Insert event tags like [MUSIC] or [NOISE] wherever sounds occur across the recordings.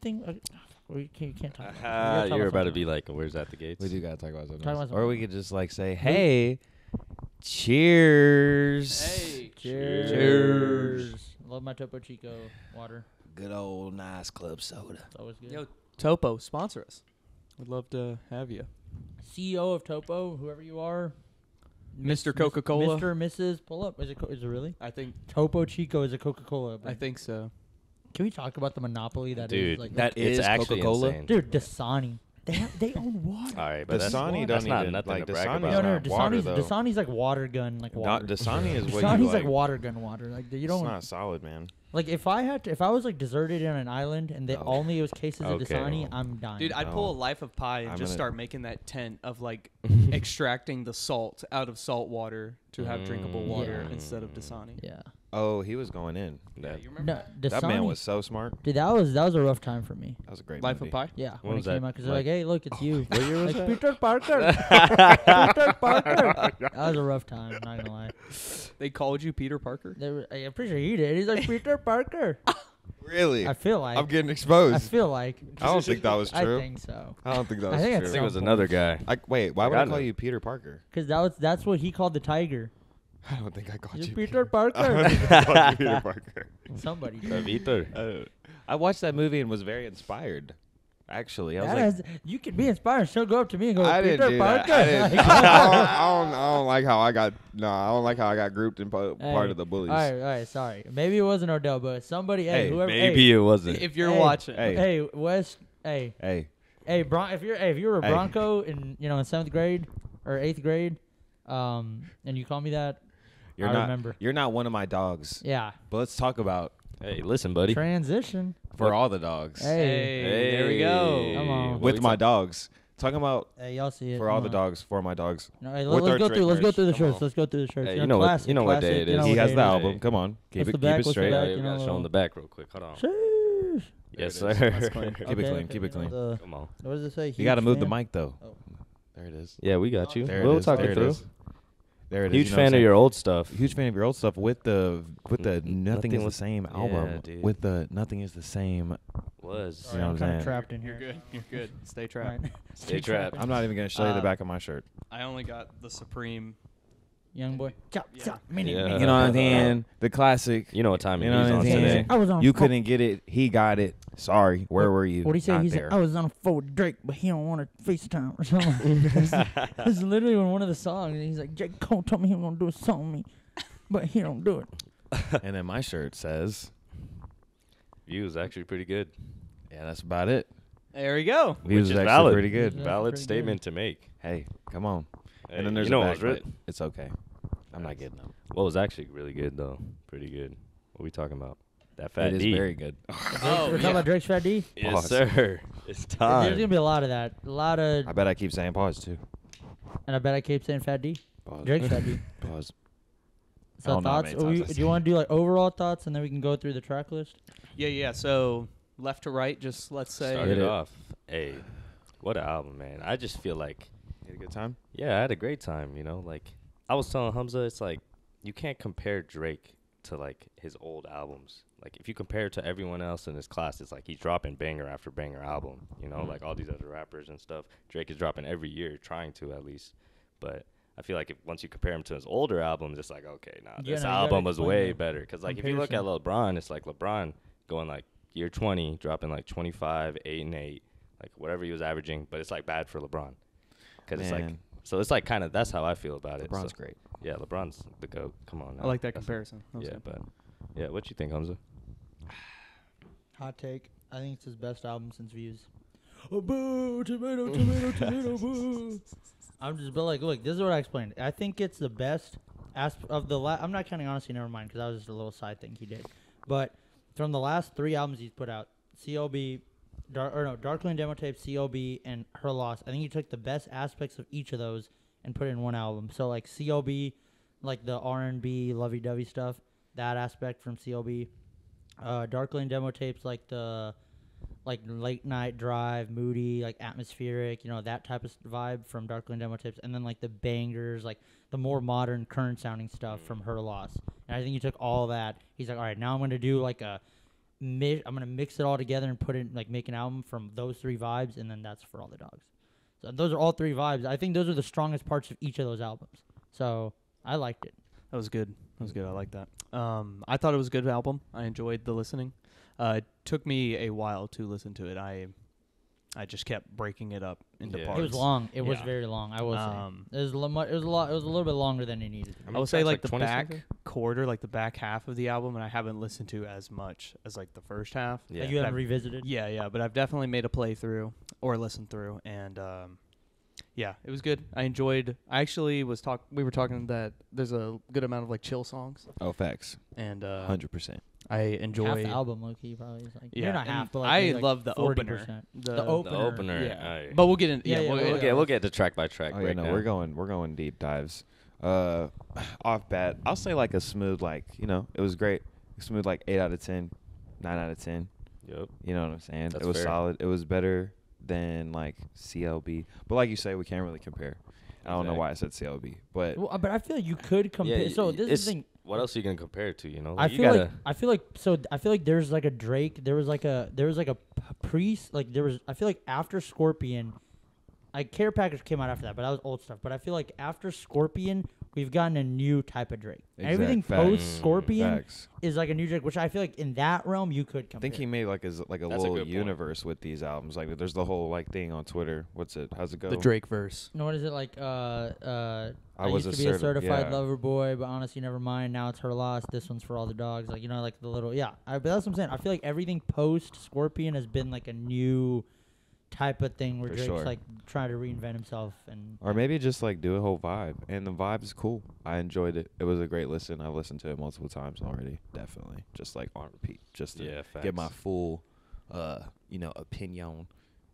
thing. Uh, we can't, you can't talk. About it. We Ah, gotta talk you're about to be like, where's at the gates? We do gotta talk about something. Talk else. about or we could just like say, "Hey, cheers." Hey. Cheers. Cheers. Love my Topo Chico water. Good old nice club soda. It's always good. Yo, Topo, sponsor us. We'd love to have you. CEO of Topo, whoever you are. Mr. Coca-Cola. Mr. Mrs. Pull up. Is it? Co- Is it really? I think Topo Chico is a Coca Cola. I think so. Can we talk about the monopoly that is Dude, like that it's is actually Coca-Cola? insane. dude Dasani? They have, they own [LAUGHS] water. All right, but that's, Dasani that's don't not even- nothing like, to brag Dasani's about. No, no, not water, Dasani's though. Dasani's like water gun, like water. Not Dasani is what Dasani's you like, like. water gun water. Like you It's don't not solid, man. like if I had to, if I was like deserted in an island and they No. only was cases of Okay. Dasani, I'm dying. Dude, I'd pull a life of Pi and I'm just gonna- start making that tent of like [LAUGHS] extracting the salt out of salt water to have drinkable Mm. water Yeah. instead of Dasani. yeah. Oh, he was going in. Yeah, That- you remember? No, that? That man was so smart. Dude, that was that was a rough time for me. That was a great Life movie. of Pi. Yeah, When when, was it came that? out, because they're Like- like, "Hey, look, it's [LAUGHS] you." What year was like that? Peter Parker. [LAUGHS] Peter Parker. That was a rough time. Not gonna lie. They called you Peter Parker. They were, I'm pretty sure he did. He's like Peter Parker. [LAUGHS] Really? I feel like. I'm getting exposed. I exposed. feel like. I don't think that was I true. think so. I don't think that I was think true. I think it was another guy. I, wait, why would I I call know. you Peter Parker? Because that was that's what he called the tiger. I don't think I called You're you Peter Parker. [LAUGHS] I Peter [LAUGHS] Parker. Somebody. did. Peter. Uh, I watched that movie and was very inspired. Actually, I was That like, is- you can be inspired. She'll go up to me and go, I Peter didn't do Parker. that. I, didn't, [LAUGHS] Like, I, don't, I, don't, I don't like how I got. No, I don't like how I got grouped in po- Hey, part of the bullies. All right, all right, sorry. Maybe it wasn't Odell, but somebody, hey, Hey, whoever, Maybe hey, it wasn't. If you're Hey. watching, Hey. hey, West, hey, Hey, hey, Bron- if you're, hey, if you were a Hey. Bronco in, you know, in seventh grade or eighth grade, um, and you call me that, you're I not. remember. You're not one of my dogs. Yeah, But let's talk about hey, listen, buddy. transition. for all the dogs. Hey, Hey, there we go. Come on. With my talk- dogs. Talking about hey, y'all see it for all come the dogs, for my dogs. No, hey, with let, us go through. Let's go through the shirts. Let's go through the shirts. Hey, you you know, know what- classic, you know what day classic, it you know he has the album. Come on, keep it keep it straight. back? Yeah, you we gotta show him the back real quick. Hold on. Sheesh. Yes, There it is. sir. Clean. Keep it clean, keep it clean. Come on. what does it say? You got to Huge move the mic though. Oh. There it is. Yeah, we got you. There we'll it is. talk there it through. Is. There it is. Huge you know fan of saying? your old stuff. Huge fan of your old stuff with the with the nothing, Nothing is the was- same yeah, album dude. with the nothing is the same. Was. Sorry, know I'm what I'm kind saying? of trapped in You're here. good. You're good. [LAUGHS] Stay trapped. Right. [LAUGHS] Stay trapped. I'm not even gonna show you the Uh, back of my shirt. I only got the Supreme. Young boy. Chop, Yeah. chop, mini, Yeah. mini. You know what I'm saying? The classic. You know what time You know is what on I'm saying? today. I was on. You fo- couldn't get it. He got it. Sorry. Where were you? What do he say? Not He said, there. I was on a phone with Drake, but he don't want to FaceTime or something. [LAUGHS] It's literally in one of the songs. And he's like, Jake Cole told me he was going to do a song with me, but he don't do it. [LAUGHS] and then my shirt says, View is actually pretty good. "Yeah, that's about it." There we go. Views is is actually valid. pretty good. Yeah, Valid pretty statement to make. Hey, come on. Hey, and then there's you know a what back, was It's okay. I'm not getting them. What was actually really good though. Pretty good. What are we talking about? That fat It is D. very good. [LAUGHS] Oh, We're talking yeah. about Drake's Fat D? yes, Pause. sir. It's There's going to be a lot of that. A lot of, I bet I keep saying pause too. and I bet I keep saying Fat D. Pause. Drake's Fat D. [LAUGHS] Pause. I So don't know how thoughts? many We- times I do you want to do like overall thoughts and then we can go through the track list? Yeah, yeah. So left to right, just let's say. Started it. off. Hey, what an album, man. I just feel like, You had a good time. yeah, I had a great time. You know, like I was telling Hamza, it's like you can't compare Drake to like his old albums. Like if you compare it to everyone else in his class, it's like he's dropping banger after banger album. You know, Mhm. like all these other rappers and stuff. Drake is dropping every year, trying to at least. But I feel like if once you compare him to his older albums, it's like okay, nah, Yeah, this no, album was way that better. Because like if you look at. LeBron, it's like LeBron going like year 20, dropping like 25, eight and eight, like whatever he was averaging. But it's like bad for LeBron. Because it's like so it's like kind of that's how I feel about it. LeBron's so, great. Yeah, LeBron's the goat. Come on. Now. I like that That's- comparison. That Yeah, good. but yeah, what you think, Hamza? Hot take. I think it's his best album since Views. Oh, boo, tomato, tomato, [LAUGHS] tomato, boo. I'm just, but like, look, this is what I explained. I think it's the best asp- of the la- I'm not counting honestly, never mind, because that was just a little side thing he did. But from the last three albums he's put out, CLB, Dar- or no, Dark Lane demo tape, CLB, and Her Loss, I think he took the best aspects of each of those and put it in one album. So like CLB, like the R&B, lovey-dovey stuff, that aspect from CLB. Uh, Dark Lane demo tapes, like the like late night drive, moody, like atmospheric, you know, that type of vibe from Dark Lane demo tapes, and then like the bangers, like the more modern, current sounding stuff from Her Loss. And I think he took all that. He's like, all right, now I'm gonna do like a mi- I'm gonna mix it all together and put it like make an album from those three vibes, and then that's for all the dogs. So those are all three vibes. I think those are the strongest parts of each of those albums. So I liked it. That was good. That was good. I like that. Um, I thought it was a good album. I enjoyed the listening. Uh, it took me a while to listen to it. I I just kept breaking it up into Yeah. parts. It was long. It was very long. I will Um, say. It was, a lo- it was a lot. It was a little bit longer than it needed. to be. I would say tracks, like, the back something? quarter, like the back half of the album, and I haven't listened to as much as like the first half. Yeah. Like you haven't I've- revisited. Yeah, yeah, but I've definitely made a playthrough or listened through, and um, yeah, it was good. I enjoyed. I actually was talk. We were talking that there's a good amount of like chill songs, Oh, facts. and uh, Hundred percent. I half enjoy. the album, low key, probably is like. Yeah, You're not and half, but like I maybe, like love the 40%. opener. The The opener. opener. Yeah, alright. but we'll get in. Yeah, Yeah, yeah, we'll, we'll we'll yeah. get we'll get to track by track. Oh yeah, no, breakdown. we're going we're going deep dives. Uh, off bat, I'll say like a smooth like you know it was great. Smooth like eight out of ten, nine out of ten. Yep. You know what I'm saying? That's it was fair. solid. It was better than like CLB, but like you say, we can't really compare. I don't know why I said CLB, but Well, uh, but I feel like you could compare. Yeah, so y- this is it's- the thing. What else are you gonna compare it to? You know, I Like, you feel gotta, like I feel like so I feel like there's like a Drake. There was like a there was like a p- priest. Like there was. I feel like after Scorpion, like Care Package came out after that, but that was old stuff. But I feel like after Scorpion, we've gotten a new type of Drake. Exact Everything facts. post Scorpion facts. is like a new Drake, which I feel like in that realm you could I think he made like a z- like a That's a little good point. universe with these albums. Like there's the whole like thing on Twitter. What's it? How's it go? the Drake verse. No, what is it like? Uh, uh, I I, was used a to be a certi- certified yeah. lover boy, but honestly, never mind. Now it's her loss. This one's for all the dogs. Like you know, like the little yeah. I, but that's what I'm saying. I feel like everything post Scorpion has been like a new type of thing where For Drake's sure. like trying to reinvent himself and Or maybe just like do a whole vibe. And the vibe is cool. I enjoyed it. It was a great listen. I've listened to it multiple times already. Definitely. Just like on repeat. Just to yeah, get my full uh, you know, opinion.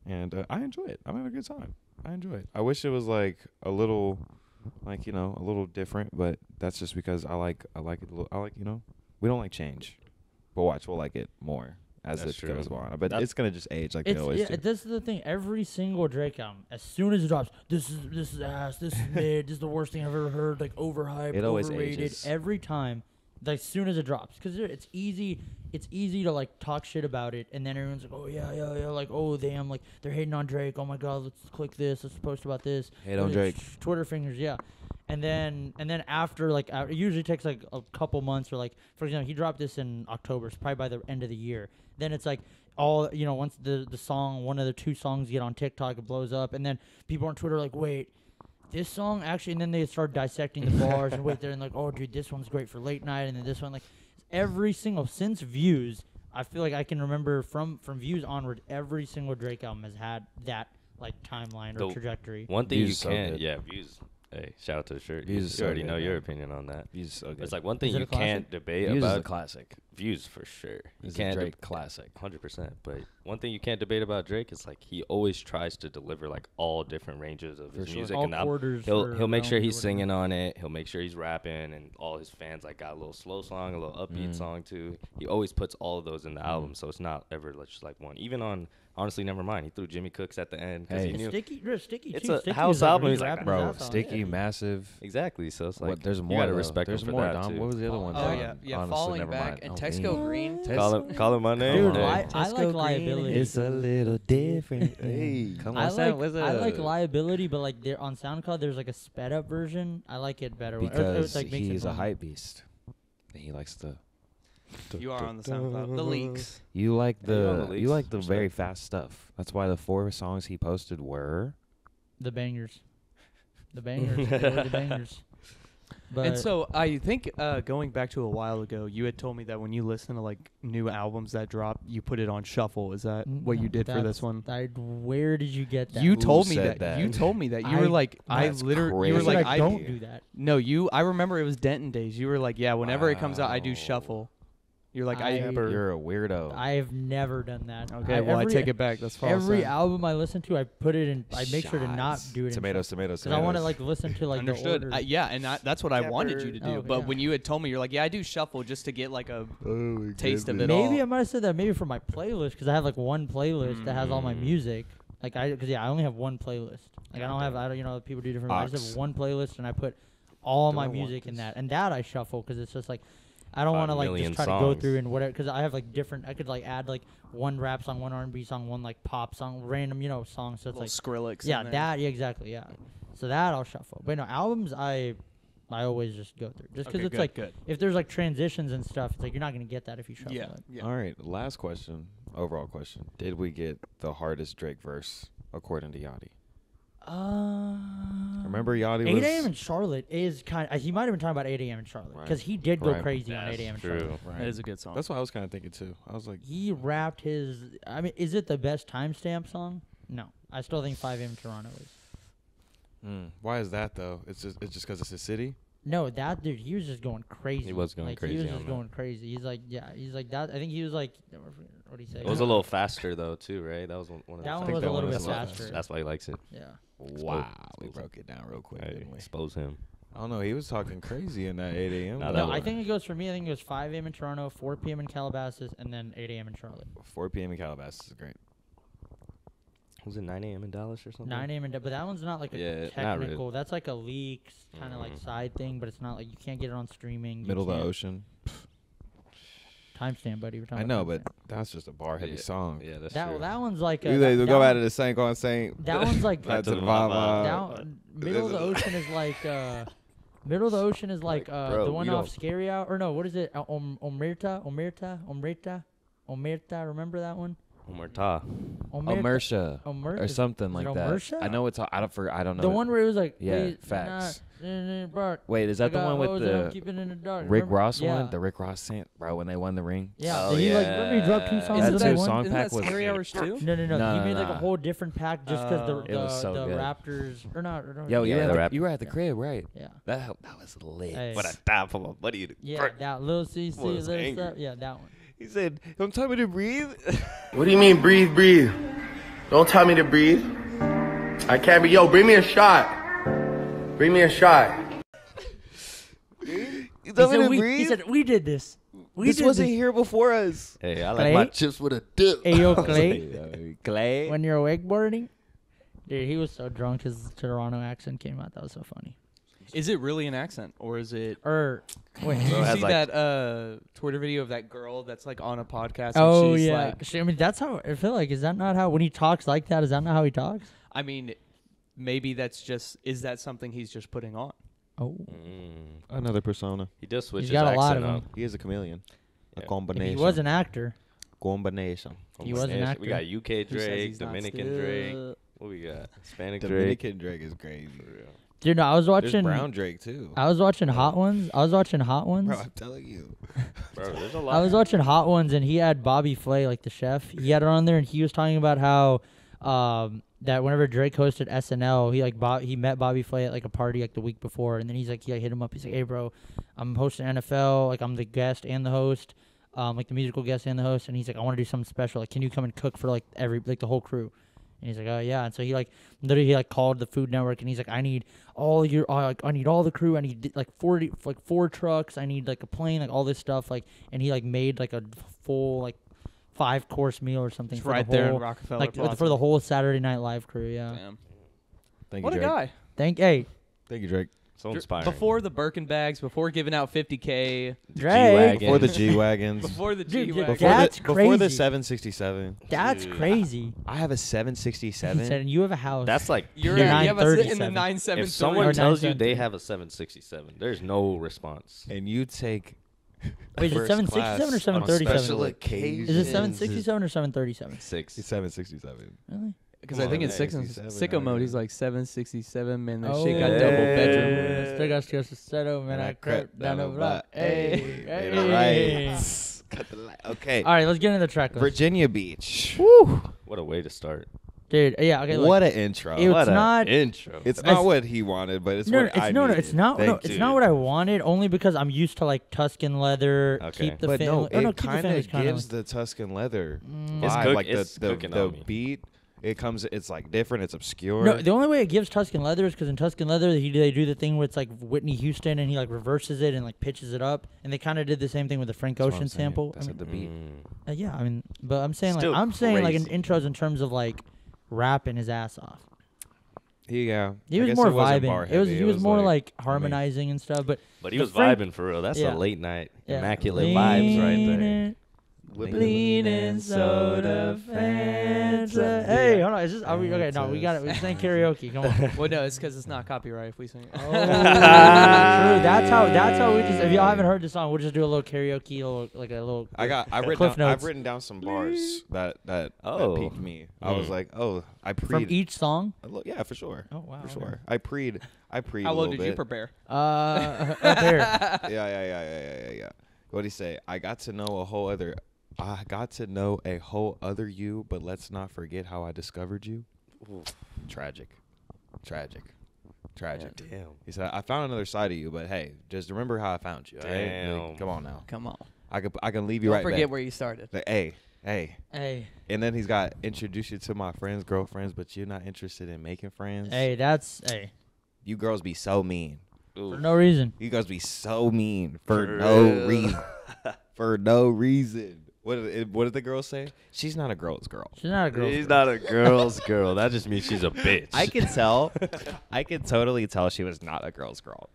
And uh, I enjoy it. I'm having a good time. I enjoy it. I wish it was like a little like, you know, a little different, but that's just because I like I like it a little I like, you know, we don't like change. But watch, we'll like it more as That's it goes true. on. But That- it's gonna just age like they always yeah. do. This is the thing. Every single Drake album, as soon as it drops, this is this is ass. This is [LAUGHS] mid. This is the worst thing I've ever heard. Like overhyped, It always overrated. ages. Every time, like, as soon as it drops, because it's easy. It's easy to like talk shit about it, and then everyone's like, "Oh yeah, yeah, yeah," like, "Oh damn," like they're hating on Drake. Oh my god, let's click this. Let's post about this. Hate on Drake. Twitter fingers, yeah. And then and then after like uh, it usually takes like a couple months or like for example he dropped this in October, so probably by the end of the year. Then it's like all you know once the the song one of the two songs get on TikTok it blows up, and then people on Twitter are like wait. This song actually, and then they start dissecting the bars and wait there and like, oh, dude, this one's great for late night, and then this one, like, every single since views, I feel like I can remember from from views onward, every single Drake album has had that like timeline or The trajectory. One thing Views you is so can't, good. yeah, views. Hey, shout out to the shirt. Views you so already good, know your opinion on that. He's so good. It's like one thing you can't debate Views is about classic. views for sure. You a can't Drake classic. hundred percent. But one thing you can't debate about Drake is like he always tries to deliver like all different ranges of For his sure. music, All and quarters. he'll he'll make sure he's singing on it. He'll make sure he's rapping, and all his fans like got a little slow song, a little upbeat Mm. song too. He always puts all of those in the Mm. album, so it's not ever just like one. Even on honestly, never mind. He threw Jimmy Cooks at the end because Hey. he It's knew sticky, yeah, sticky. It's too. a Sticky house is like when album, he's he's like, bro, sticky, Yeah. massive. exactly. So it's like what, there's you more. gotta respect there's him for more. that Dom. too. What was the other one? Oh Dom? yeah, yeah. Honestly, falling never back mind. and Oh, Text Green. Text- Call him, call him my name. Dude, Hey. li- I like Green liability. It's a little different. [LAUGHS] hey, come on, I Sam, like what's I like liability, but like there on SoundCloud, there's like a sped up version. I like it better when- or- or because it's, like, makes it he's a hype beast. And he likes the. You are on the SoundCloud. The leaks. You like Yeah, you're on the, the you leaks, like the for very sure. fast stuff. That's why the four songs he posted were. The bangers, the [LAUGHS] bangers, they were the bangers. But and so I think uh, going back to a while ago, you had told me that when you listen to like new albums that drop, you put it on shuffle. Is that what you No, did for this that's- one? I, where did you get that? You Who told me said that, that? You told me that. You I- were like, I That's literally. You were said like, I I don't do that. No, you. I remember it was Denton days. You were like, yeah. Whenever it comes out, I do Wow. shuffle. You're like, I, I- never. You're a weirdo. I have never done that. okay, I, well, every, I take it back. That's false. Every then. album I listen to, I put it in. I make sure to not do it. Tomatoes, tomatoes, Because I want to like listen to like Understood. the Uh, yeah, and I, that's what I wanted you to do. Oh, but yeah. when you had told me, you're like, yeah, I do shuffle just to get like a Oh my taste of goodness. it all. Maybe I might have said that maybe for my playlist because I have like one playlist that has all my Mm. music. Like I, because yeah, I only have one playlist. Like I don't have, I don't, you know, people do different. I just have one playlist and I put all my Do I want music in that, and that I shuffle because it's just like, I don't want to like just try to go through and whatever because I have like different. I could like add like one rap song, one R and B song, one like pop song, random you know songs. So it's like Skrillex. in yeah, there. that yeah exactly yeah. So that I'll shuffle. But no albums I I always just go through just because Okay, it's good, like good. if there's like transitions and stuff, it's like you're not gonna get that if you shuffle Yeah, it. yeah. All right, last question, overall question. Did we get the hardest Drake verse according to Yachty? Uh, Remember Yachty 8 was a.m. in Charlotte is kind. Of, he might have been talking about 8 a.m. in Charlotte Right. because he did go Right. crazy on That's 8 a.m. in true. Charlotte. right. That is a good song. That's what I was kind of thinking too. I was like, He rapped his. I mean, is it the best timestamp song? No, I still think 5 a.m. Toronto is. mm, why is that though? It's just it's just because it's a city. No, that dude, he was just going crazy. He was going like, crazy He was on just that. going crazy. He's like, yeah, he's like that. I think he was like, what do you say? It was a little faster though too, right? That was one one of That the one was that a little one bit is a little faster. That's why he likes it. Yeah. Wow, we expose broke it down real quick, Hey, didn't we? expose him. I don't know. He was talking crazy in that 8 a.m. Nah, No, I think it goes for me. I think it goes 5 a.m. in Toronto, 4 p.m. in Calabasas, and then 8 a.m. in Charlotte. 4 p.m. in Calabasas is great. Was it 9 a.m. in Dallas or something? 9 a.m. in, Dallas, but that one's not like a Yeah, not really. technical. That's like a leaks kind of like Mhm. side thing, but it's not like you can't get it on streaming. you Middle of the ocean. [SIGHS] Timestamp, buddy. We're talking I know, about but that's just a bar heavy Yeah, song. Yeah, that's that true. that one's like a, You they that, go out of the Saint on Saint. That one's like [LAUGHS] Back to the Vava. Vava. [LAUGHS] down [LAUGHS] middle of the ocean is like uh middle of the ocean is like, uh bro, the one off Scary Out or no what is it uh, Om, Omerta Omerta Omerta Omerta remember that one Omerta. Omerta Omersha Omer- or something like that. Omersha? I know it's. I don't. For, I don't know. the one where it was like Yeah, "Please, facts. not, uh, uh, bro, Wait, is I that the got one with hoes the in the dark. Rick Remember? Ross yeah. one? The Rick Ross Saint, bro, when they won the ring. yeah Oh, Did he like remember he dropped two yeah. songs That in two that one? song Isn't pack that was- Scary Hours too? no no no No, he no, made like no. a whole different pack just because Oh. the the, so the. Raptors or not or not Yo, you Yeah, were the at the, rap- you were at the Yeah. crib, right? yeah That that was lit. Hey. But I died for my buddy. to- yeah that little CC little stuff yeah that one He said, "Don't tell me to breathe." What do you mean breathe, breathe? Don't tell me to breathe. I can't be. Yo, bring me a shot. Bring me a shot. you he tell me said, to we, breathe. he said we did this we this did wasn't this. here before us. "Hey, I Clay? like my chips with a dip." Hey yo, [LAUGHS] Clay. Clay. when you're wakeboarding. Dude, he was so drunk his Toronto accent came out. That was so funny. Is it really an accent or is it? Or wait, Did Bro you has, see like- that uh, Twitter video of that girl that's like on a podcast? And oh she's yeah. Like, She- I mean, that's how I feel like. Is that not how when he talks like that? Is that not how he talks? I mean, maybe that's just. Is that something he's just putting on? Oh, Mm. Another persona. He does switch He's his got a lot accent of up. them. He is a chameleon. A Yeah. if combination. he was an actor. combination. He was an Combination. We got. UK Who says Drake, he's not Dominican still- Drake. What we got? Hispanic Drake. Dominican Drake is crazy. For real. Dude, no, I was watching There's watching. Brown Drake too. I was watching Hot Ones. I was watching Hot Ones. Bro, I'm telling you. [LAUGHS] Bro, there's a lot. I was watching Hot Ones and he had Bobby Flay, like the chef. He had it on there and he was talking about how um, that whenever Drake hosted SNL, he like Bob, he met Bobby Flay at like a party like the week before, and then he's like, he like, hit him up. He's like, hey bro, I'm hosting SNL, like I'm the guest and the host, um, like the musical guest and the host, and he's like, I want to do something special. Like, can you come and cook for like every like the whole crew? And he's like, oh yeah. And so he like literally he like called the Food Network and he's like, I need all your, uh, like I need all the crew. I need like forty, like four trucks. I need like a plane, like all this stuff. Like, and he like made like a full like five course meal or something It's for right the there whole, in Rockefeller like Plaza. for the whole Saturday Night Live crew. Yeah. Damn. Thank What you, a guy. Thank hey Thank you, Drake. So inspiring. Before the Birkin bags, before giving out 50k, Drake. G-Wagon. Before the G [LAUGHS] wagons. before the G yeah, wagon. Before That's the, before the 767. That's Dude. crazy. I have a 767. and you have a house. That's like You're You're you have a sit in the 973. if someone tells you they have a 767, there's no response. and you take. Wait, is it 767 or 737? Is it. Is it 767 or 737? Six. It's 767. Really? Because Come I think on, it's six man. in 67, sicko mode. He's like 767, man. That oh, shit got yeah. double Yeah. bedroom. Still got just a settle, man. I crept down the block. Hey, Made hey. it right. [LAUGHS] Cut the light. Okay. All right, let's get into the track list. Virginia Beach. What a way to start. Dude, yeah, okay. Look. what an intro. It- what It's a not- intro. it's It's- not what he wanted, but it's no, no, what it's I no, no, needed. it's not. Thank no, it's you. not what I wanted. Only because I'm used to like Tuscan leather. Okay. Keep the But no, family. oh, no, it keep the kind family's of kinda gives the Tuscan leather Mm. It's vibe. cook- like the it's the, cooking the on me. beat. It comes. It's like different. It's obscure. No, the only way it gives Tuscan Leather is because in Tuscan Leather he they do the thing where it's like Whitney Houston and he like reverses it and like pitches it up, and they kind of did the same thing with the Frank That's what I'm Ocean saying. sample. I That's mean, what the beat. Mm. uh, yeah, I mean, but I'm saying like I'm saying like in crazy. intros in terms of like rapping his ass off. He yeah. He I was guess more it wasn't vibing. It was heavy, he was, more like, I mean, harmonizing and stuff. But But he The was Frank- vibing for real. That's yeah. a late night yeah. immaculate vibes right there. Leaning- Whipping Leaning soda Fanta. Hey, hold on. Is this? Are we okay? No, we got it. We're saying [LAUGHS] karaoke. Come on. [LAUGHS] well, no, it's because it's not copyright if we sing it. Oh, [LAUGHS] true. That's how. That's how we just. If y'all haven't heard the song, we'll just do a little karaoke, a little, like a little. I got. I've written. Down, notes. I've written down some bars that that, Oh. that piqued me. I was Mm. like, oh, I pre. from each song. a yeah, for sure. Oh wow. For sure. I preed. I preed. How a well did bit. you prepare? Uh, up here. yeah, yeah, yeah, yeah, yeah, yeah, yeah. What do you say? I got to know a whole other. I got to know a whole other you, but let's not forget how I discovered you. Tragic, tragic, tragic. Damn. He said, "I found another side of you, but hey, just remember how I found you. all right? Like, Damn. come on now. Come on. I can I can leave you Don't right forget back. where you started. Like, hey, hey." Hey, And then he's got introduce you to my friends, girlfriends, but you're not interested in making friends. hey, that's hey. You girls be so mean. For no reason. You guys be so mean for, For no reason. [LAUGHS] for no reason. What did what did the girl say? She's not a girl's girl. She's not a girl. She's not a [LAUGHS] girl's girl. That just means she's a [LAUGHS] bitch. I could tell. I could totally tell she was not a girl's girl.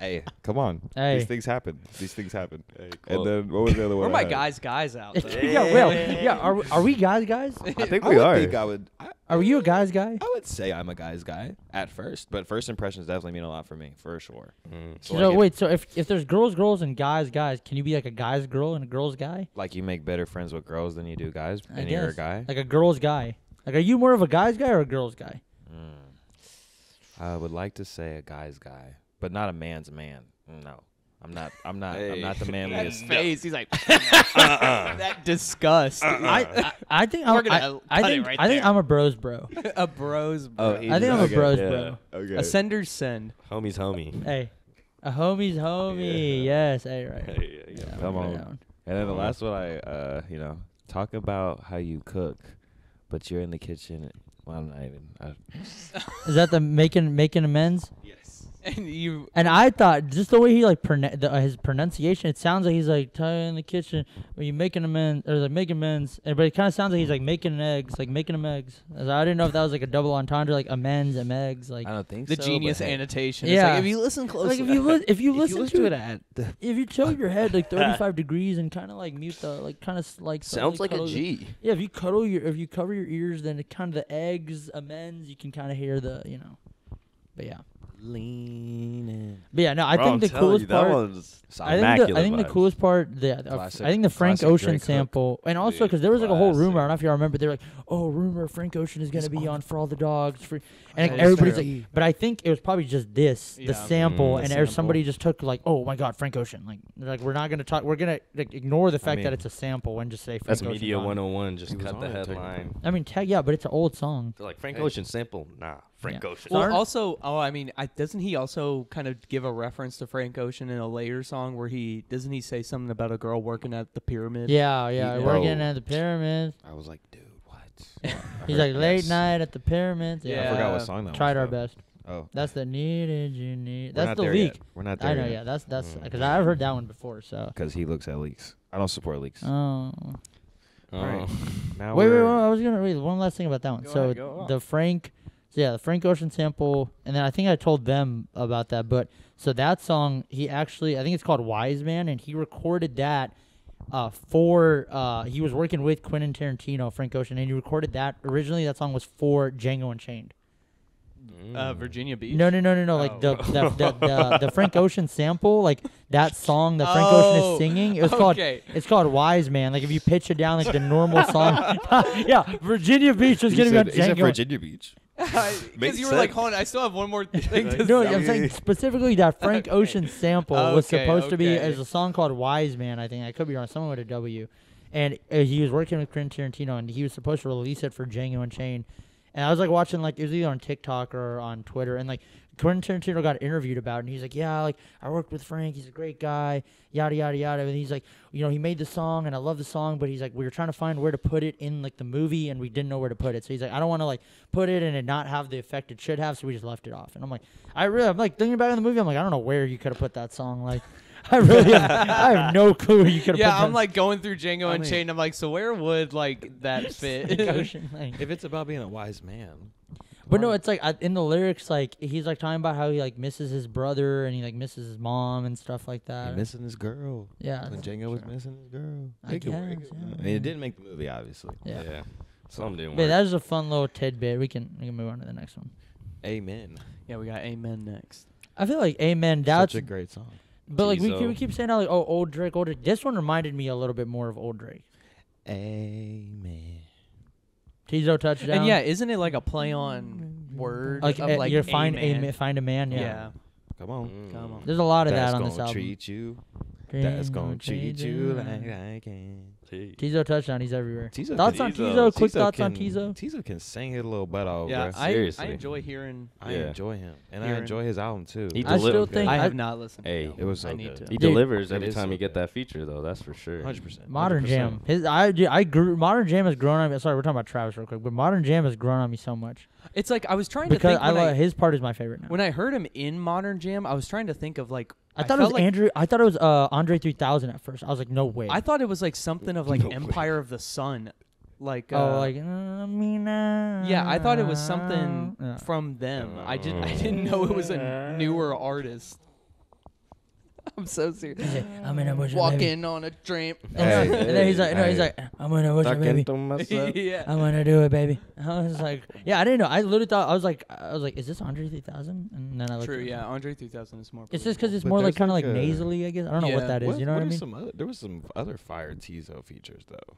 Hey, come on. Hey. These things happen. These things happen. Hey, and then what was the other one? Where I my had? guys, guys out? though? yeah, well, [LAUGHS] yeah. Are, we- are we guys, guys? I think I we would are. think I would. I, Are you a guys guy? I would say I'm a guy's guy at first, but first impressions definitely mean a lot for me, for sure. Mm. So, So, like, if- wait, so if if there's girls, girls, and guys, guys, can you be like a guy's girl and a girl's guy? like you make better friends with girls than you do guys, I and you're a guess. guy. Like a girl's guy. Like, are you more of a guy's guy or a girl's guy? Mm. I would like to say a guy's guy, but not a man's man. No, I'm not. I'm not. I'm not the [LAUGHS] That [LAUGHS] manliest. face, he's like, [LAUGHS] that disgust. I, I I think We're I'm, gonna I, I cut it think right I think there. I'm a bros bro. a bros. Oh, Bro. he- I think I'm a bros yeah. bro. Okay. a sender's send. Homie's homie. Hey, a homie's homie. Yes, hey right. Hey, yeah, yeah. Yeah, Come on. down. And then the last one, I, uh, you know, talk about how you cook, but you're in the kitchen. Well, I'm not even. I, Is that the making making amends? And you. And I thought just the way he like pronu- the, uh, his pronunciation, it sounds like he's like "Tie in the kitchen. Are you making amends or like making amends? And, but it kind of sounds like he's like making eggs, like making them eggs. So I didn't know if that was like a double entendre, like amends and eggs, like. I don't think The so. genius but annotation. Yeah. Like, if you listen closely. Like if you [LAUGHS] li- if you listen, if you to it, at the, if you tilt your head like [LAUGHS] 35 degrees and kind of like mute the like kind of like Sounds like a G. cuddle the- G. Yeah, if you cuddle your if you cover your ears, then kind of the eggs amends. You can kind of hear the you know. But yeah, leaning. but yeah. No, I Bro, think I'm the telling coolest you, that part. one's I think, the, I think the coolest part, the, uh, Classic- I think the Frank classic Ocean Drake hook. sample, and also because there was like a whole rumor. I don't know if you all remember. They were like, "Oh, rumor Frank Ocean is gonna He's be on on for all the dogs." For, and like, everybody's like, but I think it was probably just this, Yeah. the sample, Mm. and The there- sample. somebody just took like, "Oh my God, Frank Ocean!" Like, they're like we're not gonna talk. We're gonna like ignore the fact that mean, it's a sample and just say Frank That's Ocean's Media on it. 101. Just He was cut on the it, technically. headline. I mean, tag yeah, but it's an old song. They're like Frank Hey. Ocean sample. Nah, Frank Yeah. Ocean. Well, Aren't- also, oh, I mean, I, doesn't he also kind of give a reference to Frank Ocean in a later song where he doesn't he say something about a girl working at the pyramid? Yeah, yeah, He- working Bro. at the pyramids. I was like, dude, what? [LAUGHS] He's like late night at the pyramids. I Yeah, forgot what song that was. tried our though. best. Oh, That's the needed you need. we're That's the leak. Yet. We're not there I know, yet. yeah. That's that's Mm. because I've heard that one before. So. Because he looks at leaks. I don't support leaks. Oh. Oh. Alright. Now Wait, wait, wait. we're I was gonna read one last thing about that one. Go so ahead, go the Frank, so yeah, the Frank Ocean sample, and then I think I told them about that. But so that song, he actually, I think it's called Wise Man, and he recorded that. Uh, for uh, he was working with Quentin Tarantino, Frank Ocean, and he recorded that originally. That song was for Django Unchained. Uh, Virginia Beach. No, no, no, no, no. Like the, Oh. the, the, the the Frank [LAUGHS] Ocean sample, like that song that Frank Ocean Oh, is singing. It was called it's called Wise Man. Like if you pitch it down like the normal song, [LAUGHS] [LAUGHS] yeah, Virginia Beach was He gonna be on said, he said Django. Virginia Beach. [LAUGHS] Because you were like, sense. hold on, I still have one more thing [LAUGHS] to No, say. I'm saying specifically that Frank [LAUGHS] Ocean sample was Okay, supposed to be okay. as a song called Wise Man. I think I could be wrong. Someone with a W, and uh, he was working with Quentin Tarantino, and he was supposed to release it for Django Unchained. And I was like watching like it was either on TikTok or on Twitter, and like Quentin Tarantino got interviewed about it, and he's like, "Yeah, like I worked with Frank. He's a great guy. Yada yada yada." And he's like, "You know, he made the song, and I love the song, but he's like, we were trying to find where to put it in like the movie, and we didn't know where to put it. So he's like, I don't want to like put it and it not have the effect it should have, so we just left it off. And I'm like, I really, I'm like thinking about it in the movie. I'm like, I don't know where you could have put that song. Like, [LAUGHS] I really, have, I have no clue where you could have. Yeah, put I'm that like going through Django I mean- Unchained. I'm like, so where would like that [LAUGHS] fit? Like- [LAUGHS] If it's about being a wise man, But no, um, it's like I, in the lyrics, like he's like talking about how he like misses his brother and he like misses his mom and stuff like that. He missing his girl. yeah, When Django was missing his girl. I It could work. guess, I mean, it didn't make the movie, obviously. yeah. yeah. Some didn't But work. that was a fun little tidbit. We can we can move on to the next one. Amen. Yeah, we got Amen next. I feel like Amen. That's Such a great song. but like we keep, Teezo. we oh. keep saying how like oh old Drake, old Drake. This one reminded me a little bit more of old Drake. Amen. Teezo touchdown. And yeah, isn't it like a play on word like, of eh, like you're find a Amen? ma- find a man. Yeah, Yeah. Come on. Mm. Come on. there's a lot of That's that on gonna this album. treat you. That's gonna treat you like I can. Teezo touchdown. He's everywhere. Teezo thoughts can- on Teezo- Teezo? Quick Teezo thoughts on Teezo. Teezo can sing his little butt off, Yeah, bruh. I, I enjoy hearing. I Yeah. enjoy him, and I enjoy his album too. He I still think I I- have not listened. Hey, the it was so I need good. to. He Dude, delivers every time so you get that feature, though. That's for sure. Hundred percent. Modern Jam. His I I grew Modern Jam has grown on me. Sorry, we're talking about Travis real quick, but Modern Jam has grown on me so much It's like I was trying because to think I, I, his part is my favorite now. when I heard him in Modern Jam, I was trying to think of like I thought it was like, Andrew. I thought it was uh, Andre 3000 at first. I was like, no way. I thought it was like something of like No way. Empire of the Sun, like uh, oh, like uh, me now. yeah. I thought it was something Yeah. from them. I didn't. I didn't [LAUGHS] know it was a newer artist. [LAUGHS] I'm so serious. He's like, I'm in a bush, baby. Walking on a tramp. And, then- Hey, and then he's like, no, he's hey. like, I'm in a bush, baby. [LAUGHS] yeah. I'm gonna do it, baby. I was like, yeah, I didn't know. I literally thought I was like, I was like, is this Andre 3000? And then I looked. True. it up. Yeah. Andre 3000 is more. It's just because it's But more like there's kind of like, like a- nasally, I guess. I don't know Yeah. what that is. What, you know what what I are mean? some other, there was some other fire Teezo features though.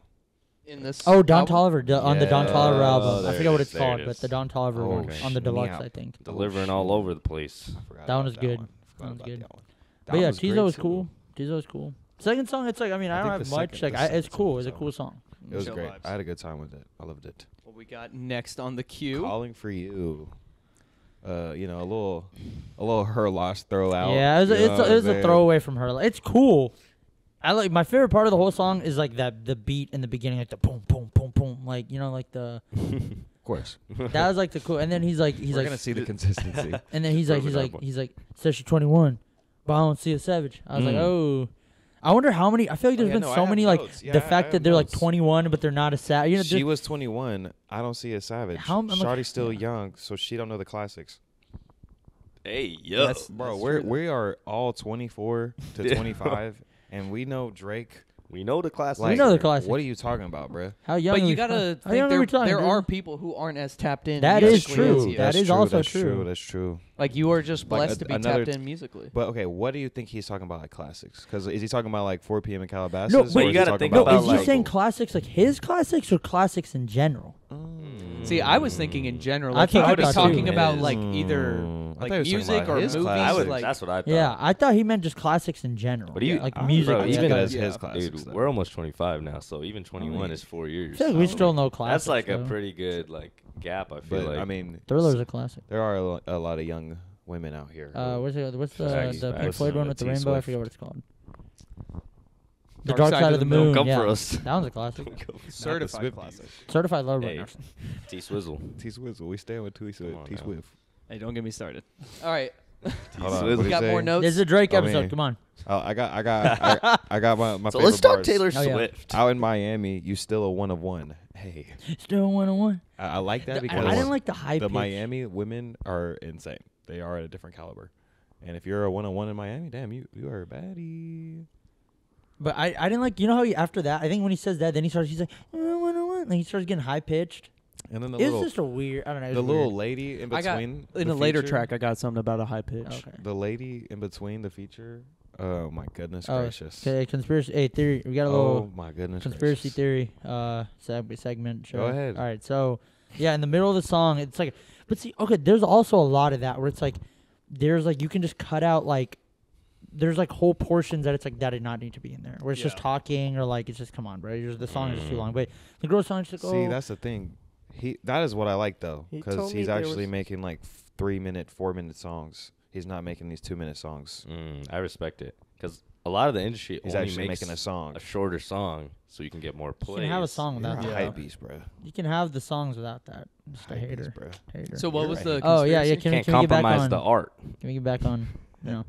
in this. Oh, Don album? Toliver d- on the Don Yeah. Toliver Oh, album. I there forget it what is, it's there called, it but is. the Don Toliver Oh, one on the deluxe. I think. Delivering oh, all over the place. Forgot That one about was good. One. Forgot That was about good. That one. But yeah, was Teezo great, was too. cool. Teezo was cool. Second song, it's like I mean I, I don't have much. second- Like I, it's cool. It's a cool song. It was Chill great. vibes. I had a good time with it. I loved it. What we got next on the queue? Calling for you. Uh, you know, a little, a little her lost throw out. Yeah, it was, a, it's a, it was a throwaway from her. It's cool. I like my favorite part of the whole song is like that the beat in the beginning, like the boom boom boom boom, like you know, like the [LAUGHS] Of course. [LAUGHS] that was like the cool. And then he's like he's We're like gonna see the [LAUGHS] consistency. And then he's like, Further he's like, he's like, says she's 21, but I don't see a savage. I was like, Mm. oh. I wonder how many. I feel like Oh, there's yeah, been no, I so have many like notes. Yeah, the I- I fact have that they're like notes. 21, but they're not a savage. You know, she there's- was 21. I don't see a savage. How- I'm like- Shawty's still yeah. young, so she don't know the classics. Hey, yo. That's- Bro, That's we're we are all 24 to Yeah. [LAUGHS] 25, and we know Drake. We know the classics. We know the classics. What are you talking about, bruh? how young. But you gotta how think young are there, we talking, there are people who aren't as tapped in. That is musically as true. you. That That's is true, also that's true. That's true. Like you are just Like blessed a- to be another tapped t- in musically. But okay, what do you think he's talking about, like classics? Because is he talking about like 4 p.m. in Calabasas? No, or but you gotta talking think No, about, is he like- saying classics like his classics or classics in general? Mm. See, I was thinking in general. I Like he thought- could I be thought talking about like either Mm. I like thought he was music or his movies. I would, like that's what I thought. Yeah, I thought he meant just classics in general. But you- like I- music. bro, Even even as yeah. his classics. Dude, we're almost 25 now, so even 21 mean, is four I years. feel like we still know classics. That's like a pretty good like gap. I feel But like. I mean, Thriller's a classic. there are a lo- a lot of young women out here. Uh, who- what's it, what's the Facts, the Pink. Floyd one with the T rainbow? I forget what it's called. The Dark, Side, of the Moon. Don't come yeah. for us. [LAUGHS] That one's a classic. certified Swifties. classic. Certified Love Hey. Runners. T Swizzle. T Swizzle. We stand with T Swizzle. T now. Swift. Hey, don't get me started. All right, Hold on, Swizzle. what'd we he got say? more notes. This is a Drake I episode. mean- Come on. Oh, I got, I got, [LAUGHS] I, I got my my So favorite let's talk bars. Taylor Oh, yeah. Swift. Out in Miami, you still a one of one. Hey, Still a one on one. I, I like that I, because I didn't like the high the pitch. Miami women are insane. They are at a different caliber. And if you're a one on one in Miami, damn, you you are a baddie. But I, I didn't like you know how he after that I think when he says that then he starts he's like "Uh, one on one like he starts getting high pitched. And then the It's little just a weird I don't know. the was little weird. lady in I got between in the a later feature- track. I got something about a high pitch. Okay. The lady in between the feature. Oh my goodness Oh, gracious. Okay, conspiracy. Hey, theory. We got a little. Oh my goodness. conspiracy gracious. theory uh seg- segment. Show. Go ahead. All right, so yeah, in the middle of the song, it's like, but see, okay, there's also a lot of that where it's like, there's like you can just cut out like, there's like whole portions that it's like that did not need to be in there, where it's just talking or like it's just come on, bro, you're, the song is too Mm. long. But the girl song is just like, See, oh, that's the thing. He that is what I like though, He because told me he's there actually was- making like f- three minute, four minute songs. He's not making these two minute songs. Mm, I respect it because a lot of the industry He's only actually makes making a song. a shorter song so you can get more you plays. can have a song You're without a that. hype though. beast, bro. You can have the songs without that. Just a Hype beast, hater. bro. Hater. So what You're was right. the? oh yeah, yeah. Can we, Can't can we get back compromise on? the art. Can we get back on? You [LAUGHS] know.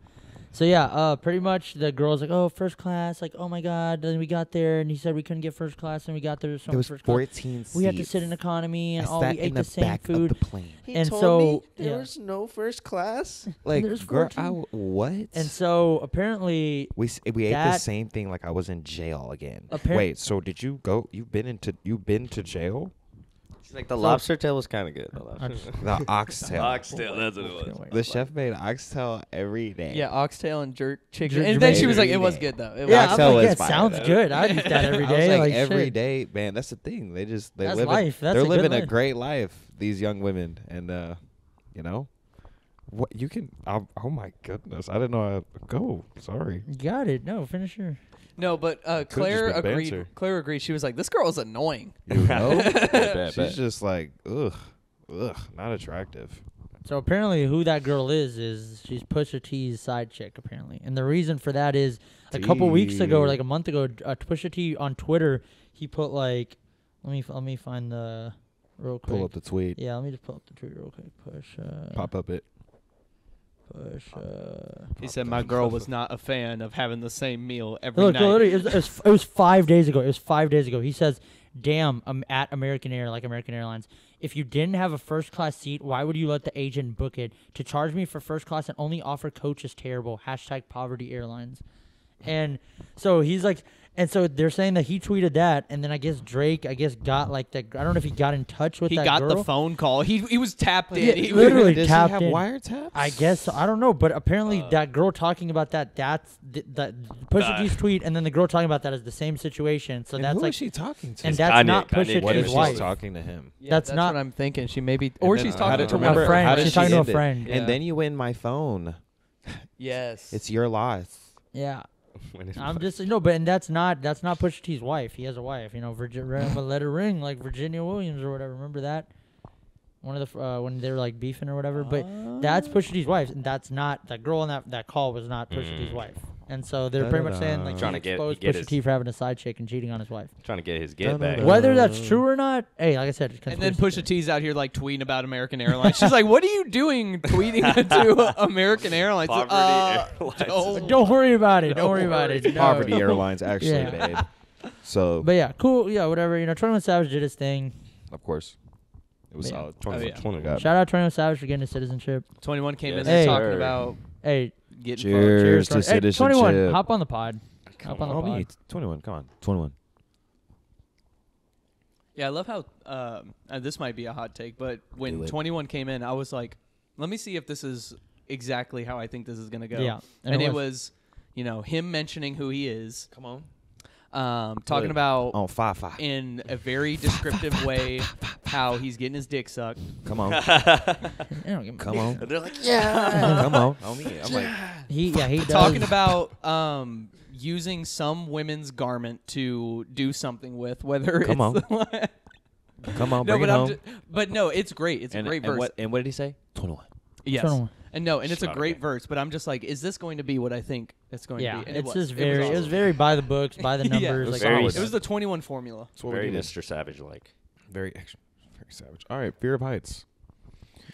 So yeah, uh, pretty much the girl's like, oh, first class, like, oh my god. Then we got there, and he said we couldn't get first class, and we got there. So There was first class. We had to sit in economy, and I all we ate in the, the, same back food. of the plane. He And told so, me there yeah. was no first class. [LAUGHS] Like, There's girl, I what? And so apparently, we we ate the same thing like I was in jail again. Appar- Wait, so did you go? You've been into you've been to jail? She's like the lobster tail was kind of good. The lobster. [LAUGHS] The oxtail. Oxtail, that's what it was. The chef made oxtail every day. Yeah, oxtail and jerk chicken. Jer- and then she was like, "It was good though." It yeah, was I'm Oxtail like, is yeah, it sounds though. good. I'd [LAUGHS] eat that every day. I was like, like every shit. day, man. That's the thing. They just they That's live. life. That's they're a good living a great life. These young women, and uh, you know, what you can. i oh my goodness, I didn't know I go. Sorry. Got it. No, finish her. no, but uh, Claire been agreed. banter. Claire agreed. She was like, "This girl is annoying." You know, [LAUGHS] bet, she's bet. just like ugh, ugh, not attractive. So apparently, who that girl is is she's Pusha T's side chick apparently, and the reason for that is a couple weeks ago or like a month ago, uh, Pusha T on Twitter he put like, let me let me find the real quick. Pull up the tweet. yeah, let me just pull up the tweet real quick. Pusha. Pop up it. Pusha. Uh, he said, "My girl was not a fan of having the same meal every Look, night." literally, it was, it, was, it was five days ago. It was five days ago. He says, "Damn, I'm at American Air, like American Airlines. If you didn't have a first class seat, why would you let the agent book it? To charge me for first class and only offer coach is terrible. Hashtag Poverty Airlines." And so he's like, and so they're saying that he tweeted that, and then I guess Drake, I guess got like that. I don't know if he got in touch with he that got girl. the phone call. He he was tapped in. Yeah, He literally Does tapped he have in. wiretaps? I guess so. I don't know, but apparently uh. that girl talking about that that's th- that Pusha T's tweet, and then the girl talking about that is the same situation. So And that's who like, is she talking to? and that's Kanye. not Kanye Pusha what if T's she's wife. talking to him? Yeah, That's that's, not- what I'm thinking. She maybe, And or she's talking to remember, a friend. She's talking to a friend. And then you win my phone. [LAUGHS] Yes, It's your loss. yeah. [LAUGHS] I'm just no, but and that's not that's not Pusha T's wife. He has a wife, you know, Virginia, but let her ring like Virginia Williams or whatever. Remember that? One of the uh, when they were like beefing or whatever. But that's Pusha T's wife, and that's not that girl on that that call was not Pusha T's Mm. wife. And so they're pretty much saying like Trying he to get- exposed get Pusha his- T for having a side chick and cheating on his wife. trying to get his get back. Whether that's true or not, hey, like I said, it's And then conspiracy Pusha T's out here like tweeting about American Airlines. She's like, "What are you doing tweeting [LAUGHS] to [LAUGHS] American Airlines?" Poverty Uh, Airlines. don't- theory. [LAUGHS] Don't worry about it. Don't worry about it. No. Poverty Airlines, actually, Yeah. babe. So, But yeah, cool. Yeah, whatever. You know, Twenty One Savage did his thing. of course, it was Yeah. solid. Oh, yeah. 20 God. Shout out Twenty One Savage for getting his citizenship. 21 came in Yes, there talking sir. about Hey, getting Cheers to Hey, citizenship. 21, hop on the pod. Come Hop on the Oh, pod. 21. Come on, 21. Yeah, I love how um, uh, this might be a hot take, but when 21 came in, I was like, let me see if this is exactly how I think this is going to go. Yeah, And, and it it was. was, you know, him mentioning who he is, Come on. Um, talking Good. about On five five. in a very descriptive way how he's getting his dick sucked. Come on. [LAUGHS] I don't give a- Come on. They're like, yeah, Come on. On me. I'm like, He yeah he does. talking about um, using some women's garment to do something with, whether Come it's [LAUGHS] come on, no, bring but it I'm home. ju- but no, it's great. It's and, a great and verse. what and what did he say? 21. Yes. 21. And no, and it's a Shut up, great man. verse, but I'm just like, is this going to be what I think it's going Yeah, to be? And it it's was. just It very it was awesome. very by the books, by the [LAUGHS] Yeah. numbers. It was like very- It was the 21 formula. That's what very. Mr. Savage like. Very extra, very savage. All right, Fear of Heights.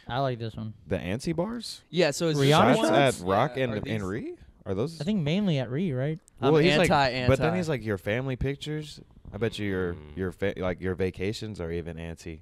I like this one. The anti bars. Yeah, so it's Rihanna Shots shots? at Rock Yeah, and and Ree. Are those? I think mainly at Ree, right? I'm Well, he's like- anti-anti. But then he's like your family pictures. I bet you your Mm. your fa- like your vacations are even anti.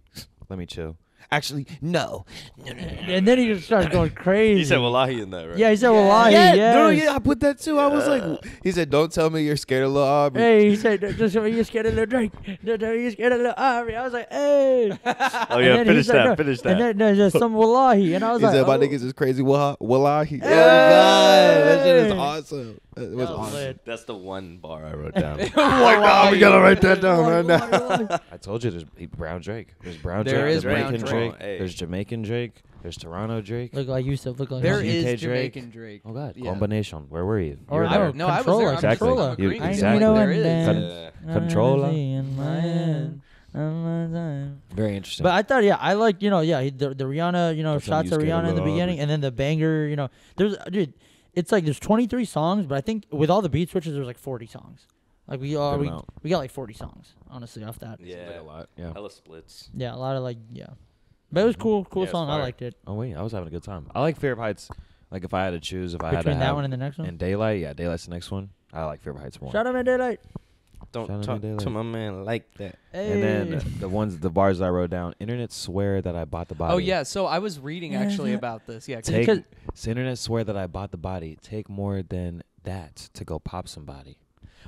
Let me chill. Actually, no. And then he just started going crazy. [LAUGHS] He said Wallahi in that, right? Yeah, he said Yeah. Wallahi. yeah, yes. no, yeah, I put that too. I was like, he said, "Don't tell me you're scared of Lil Aubrey." Hey, he said, just tell me you're scared of little Drake. Don't tell me you're scared of little Ari. I was like, hey. [LAUGHS] Oh yeah, finish he's like, that. no. Finish that. And then there's just some Wallahi. And I was he like, said, "My oh. niggas is crazy." Wah- Wallahi. Oh Hey. god, that shit is awesome. It was That was awesome. lit. That's the one bar I wrote down. [LAUGHS] [LAUGHS] Oh God, we gotta write that down right now. now. I told you there's Brown Drake. There's Brown There Drake. is Jamaican Brown Drake. Drake. Hey. There's Jamaican Drake. There's Toronto Drake. Look like Yusuf. Look like there Yusuf. UK is Drake. Jamaican Drake. Oh God, Yeah. combination. Where were you? Or you were no, there. No, I was controller. there. I'm Exactly. Controller. You- agreeing. exactly. There is. and Yeah. Controller. in my hand, on my time. Very interesting. But I thought, yeah, I like, you know, yeah, he- the, the Rihanna, you know, That's when shots you of scared Rihanna in the love. beginning, and then the banger, you know, there's, dude, it's like there's 23 songs, but I think with all the beat switches, there's like 40 songs. Like we uh, Good we, amount. we got like 40 songs, honestly, off that. Yeah. Like a lot. Yeah. Hella splits. Yeah, a lot of like, yeah. But it was cool, cool Yeah, it's song. I fire. liked it. Oh wait, I was having a good time. I like Fear of Heights. Like if I had to choose, if I had to Between that have one and the next one. and Daylight, yeah, Daylight's the next one. I like Fear of Heights more. Shout out, man, daylight. Don't Shout talk to to my man like that. Hey. And then uh, the ones, the bars I wrote down. Internet swear that I bought the body. Oh yeah, so I was reading actually about this. Yeah, Take, because- so internet swear that I bought the body. Take more than that to go pop somebody.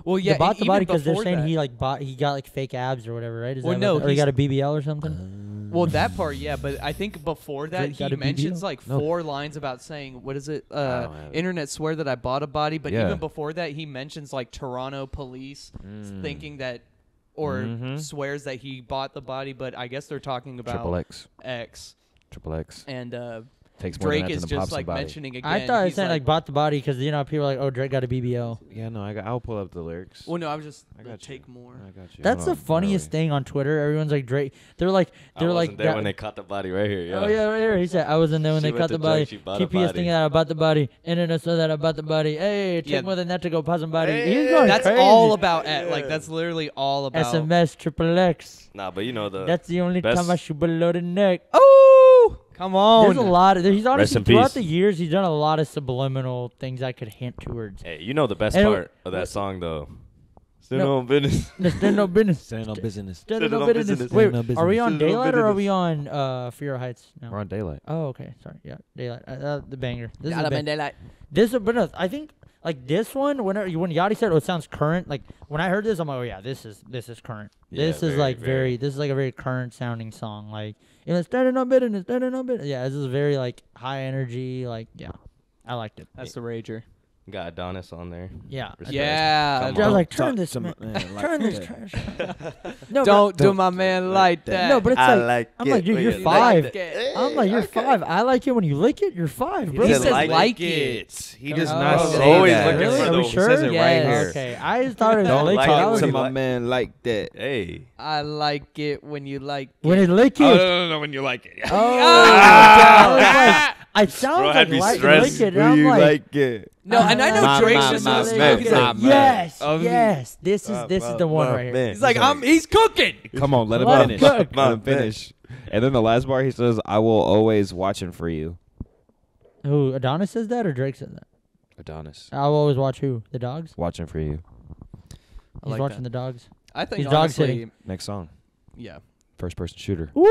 Well, yeah, yeah, bought e- the body because they're saying that- he like bought he got like fake abs or whatever, right? Is Well, that no, what, or he got a BBL or something? Well, that part, yeah, but I think before that Drake he a BBL? mentions like No. four lines about saying what is it? Uh, don't have it. internet swear that I bought a body, but Yeah. even before that he mentions like Toronto police Mm. thinking that or Mhm. swears that he bought the body, but I guess they're talking about Triple X. X Triple X. and uh, Takes more than Drake that is to pop just like somebody. mentioning again. I thought it he's said like, bought the body because you know people are like, oh, Drake got a BBL. Yeah, no, I got, I'll pull up the lyrics. Well, no, I was just I the got you. take more. I got you. That's Hold the on, funniest where thing on Twitter. Everyone's like Drake. They're like they're I wasn't like there that- when they caught the body right here. Yeah. Oh yeah, right here. He said I wasn't there when She they went cut to the body. Drake, she bought a TPS thinking body. that I bought the body. Internet said that I bought the body. Hey, take Yeah. more than that to go pop somebody. He's going That's crazy. all about at like that's literally all about. SMS triple X. Nah, but you know the. That's the only best- time I shoot below the neck. Oh, come on. There's a lot of. He's honestly in throughout peace. the years he's done a lot of subliminal things I could hint towards. hey, you know the best And- part of that song though. Still No. [LAUGHS] no business. Stand no business. Stand on business. Stand Stand no on business. business. Wait, Stand on are we business. on Stand on Daylight or are we on uh, Fear Heights? No. We're on Daylight. Oh, okay. Sorry. Yeah, Daylight. Uh, uh, the banger. This is Gotta the bend bang- daylight. This, but no, I think like this one. When when Yachty said oh, it sounds current, like when I heard this, I'm like, oh yeah, this is this is current. Yeah, this is very, like very. very. This is like a very current sounding song. Like you know, standing on business, standing on business. Yeah, this is very like high energy. Like yeah, I liked it. That's the rager. Got Adonis on there. Yeah. Yeah. Come I was on. like, turn Talk this, to man, my man like turn this that. trash. [LAUGHS] no, but- Don't do my man like that. No, but it's I like, like I'm it like, dude, when you're you five. like I'm like, you're five. I like it when you lick it. You're five, bro. He said says like like, it. it. He does Oh, not okay. say Always that. looking Really? for Are we those. sure? He says it Yes. right here. Okay, I just thought it was Don't lick like it. it I was when like, you man like that. Hey. I like it when you like when it lick it. Oh, no, no, no, when you like it. Oh, [LAUGHS] Ah! I was like, I sound Bro, like had me like stressed. lick it. And I'm like, it. No, and I know Drake's my, just my, listening. my, He's my, like, yes, Oh, yes. This is this is the one right here. he's like, I'm. He's cooking. Come on, let him Let him finish. cook. Let him finish. And then the last bar, he says, "I will always watching for you." Who Adonis says that or Drake says that? Adonis, I'll always watch who the dogs. watching for you. He's like watching that. the dogs. I think He's dog honestly, sitting. Next song, yeah. first person shooter. Woo!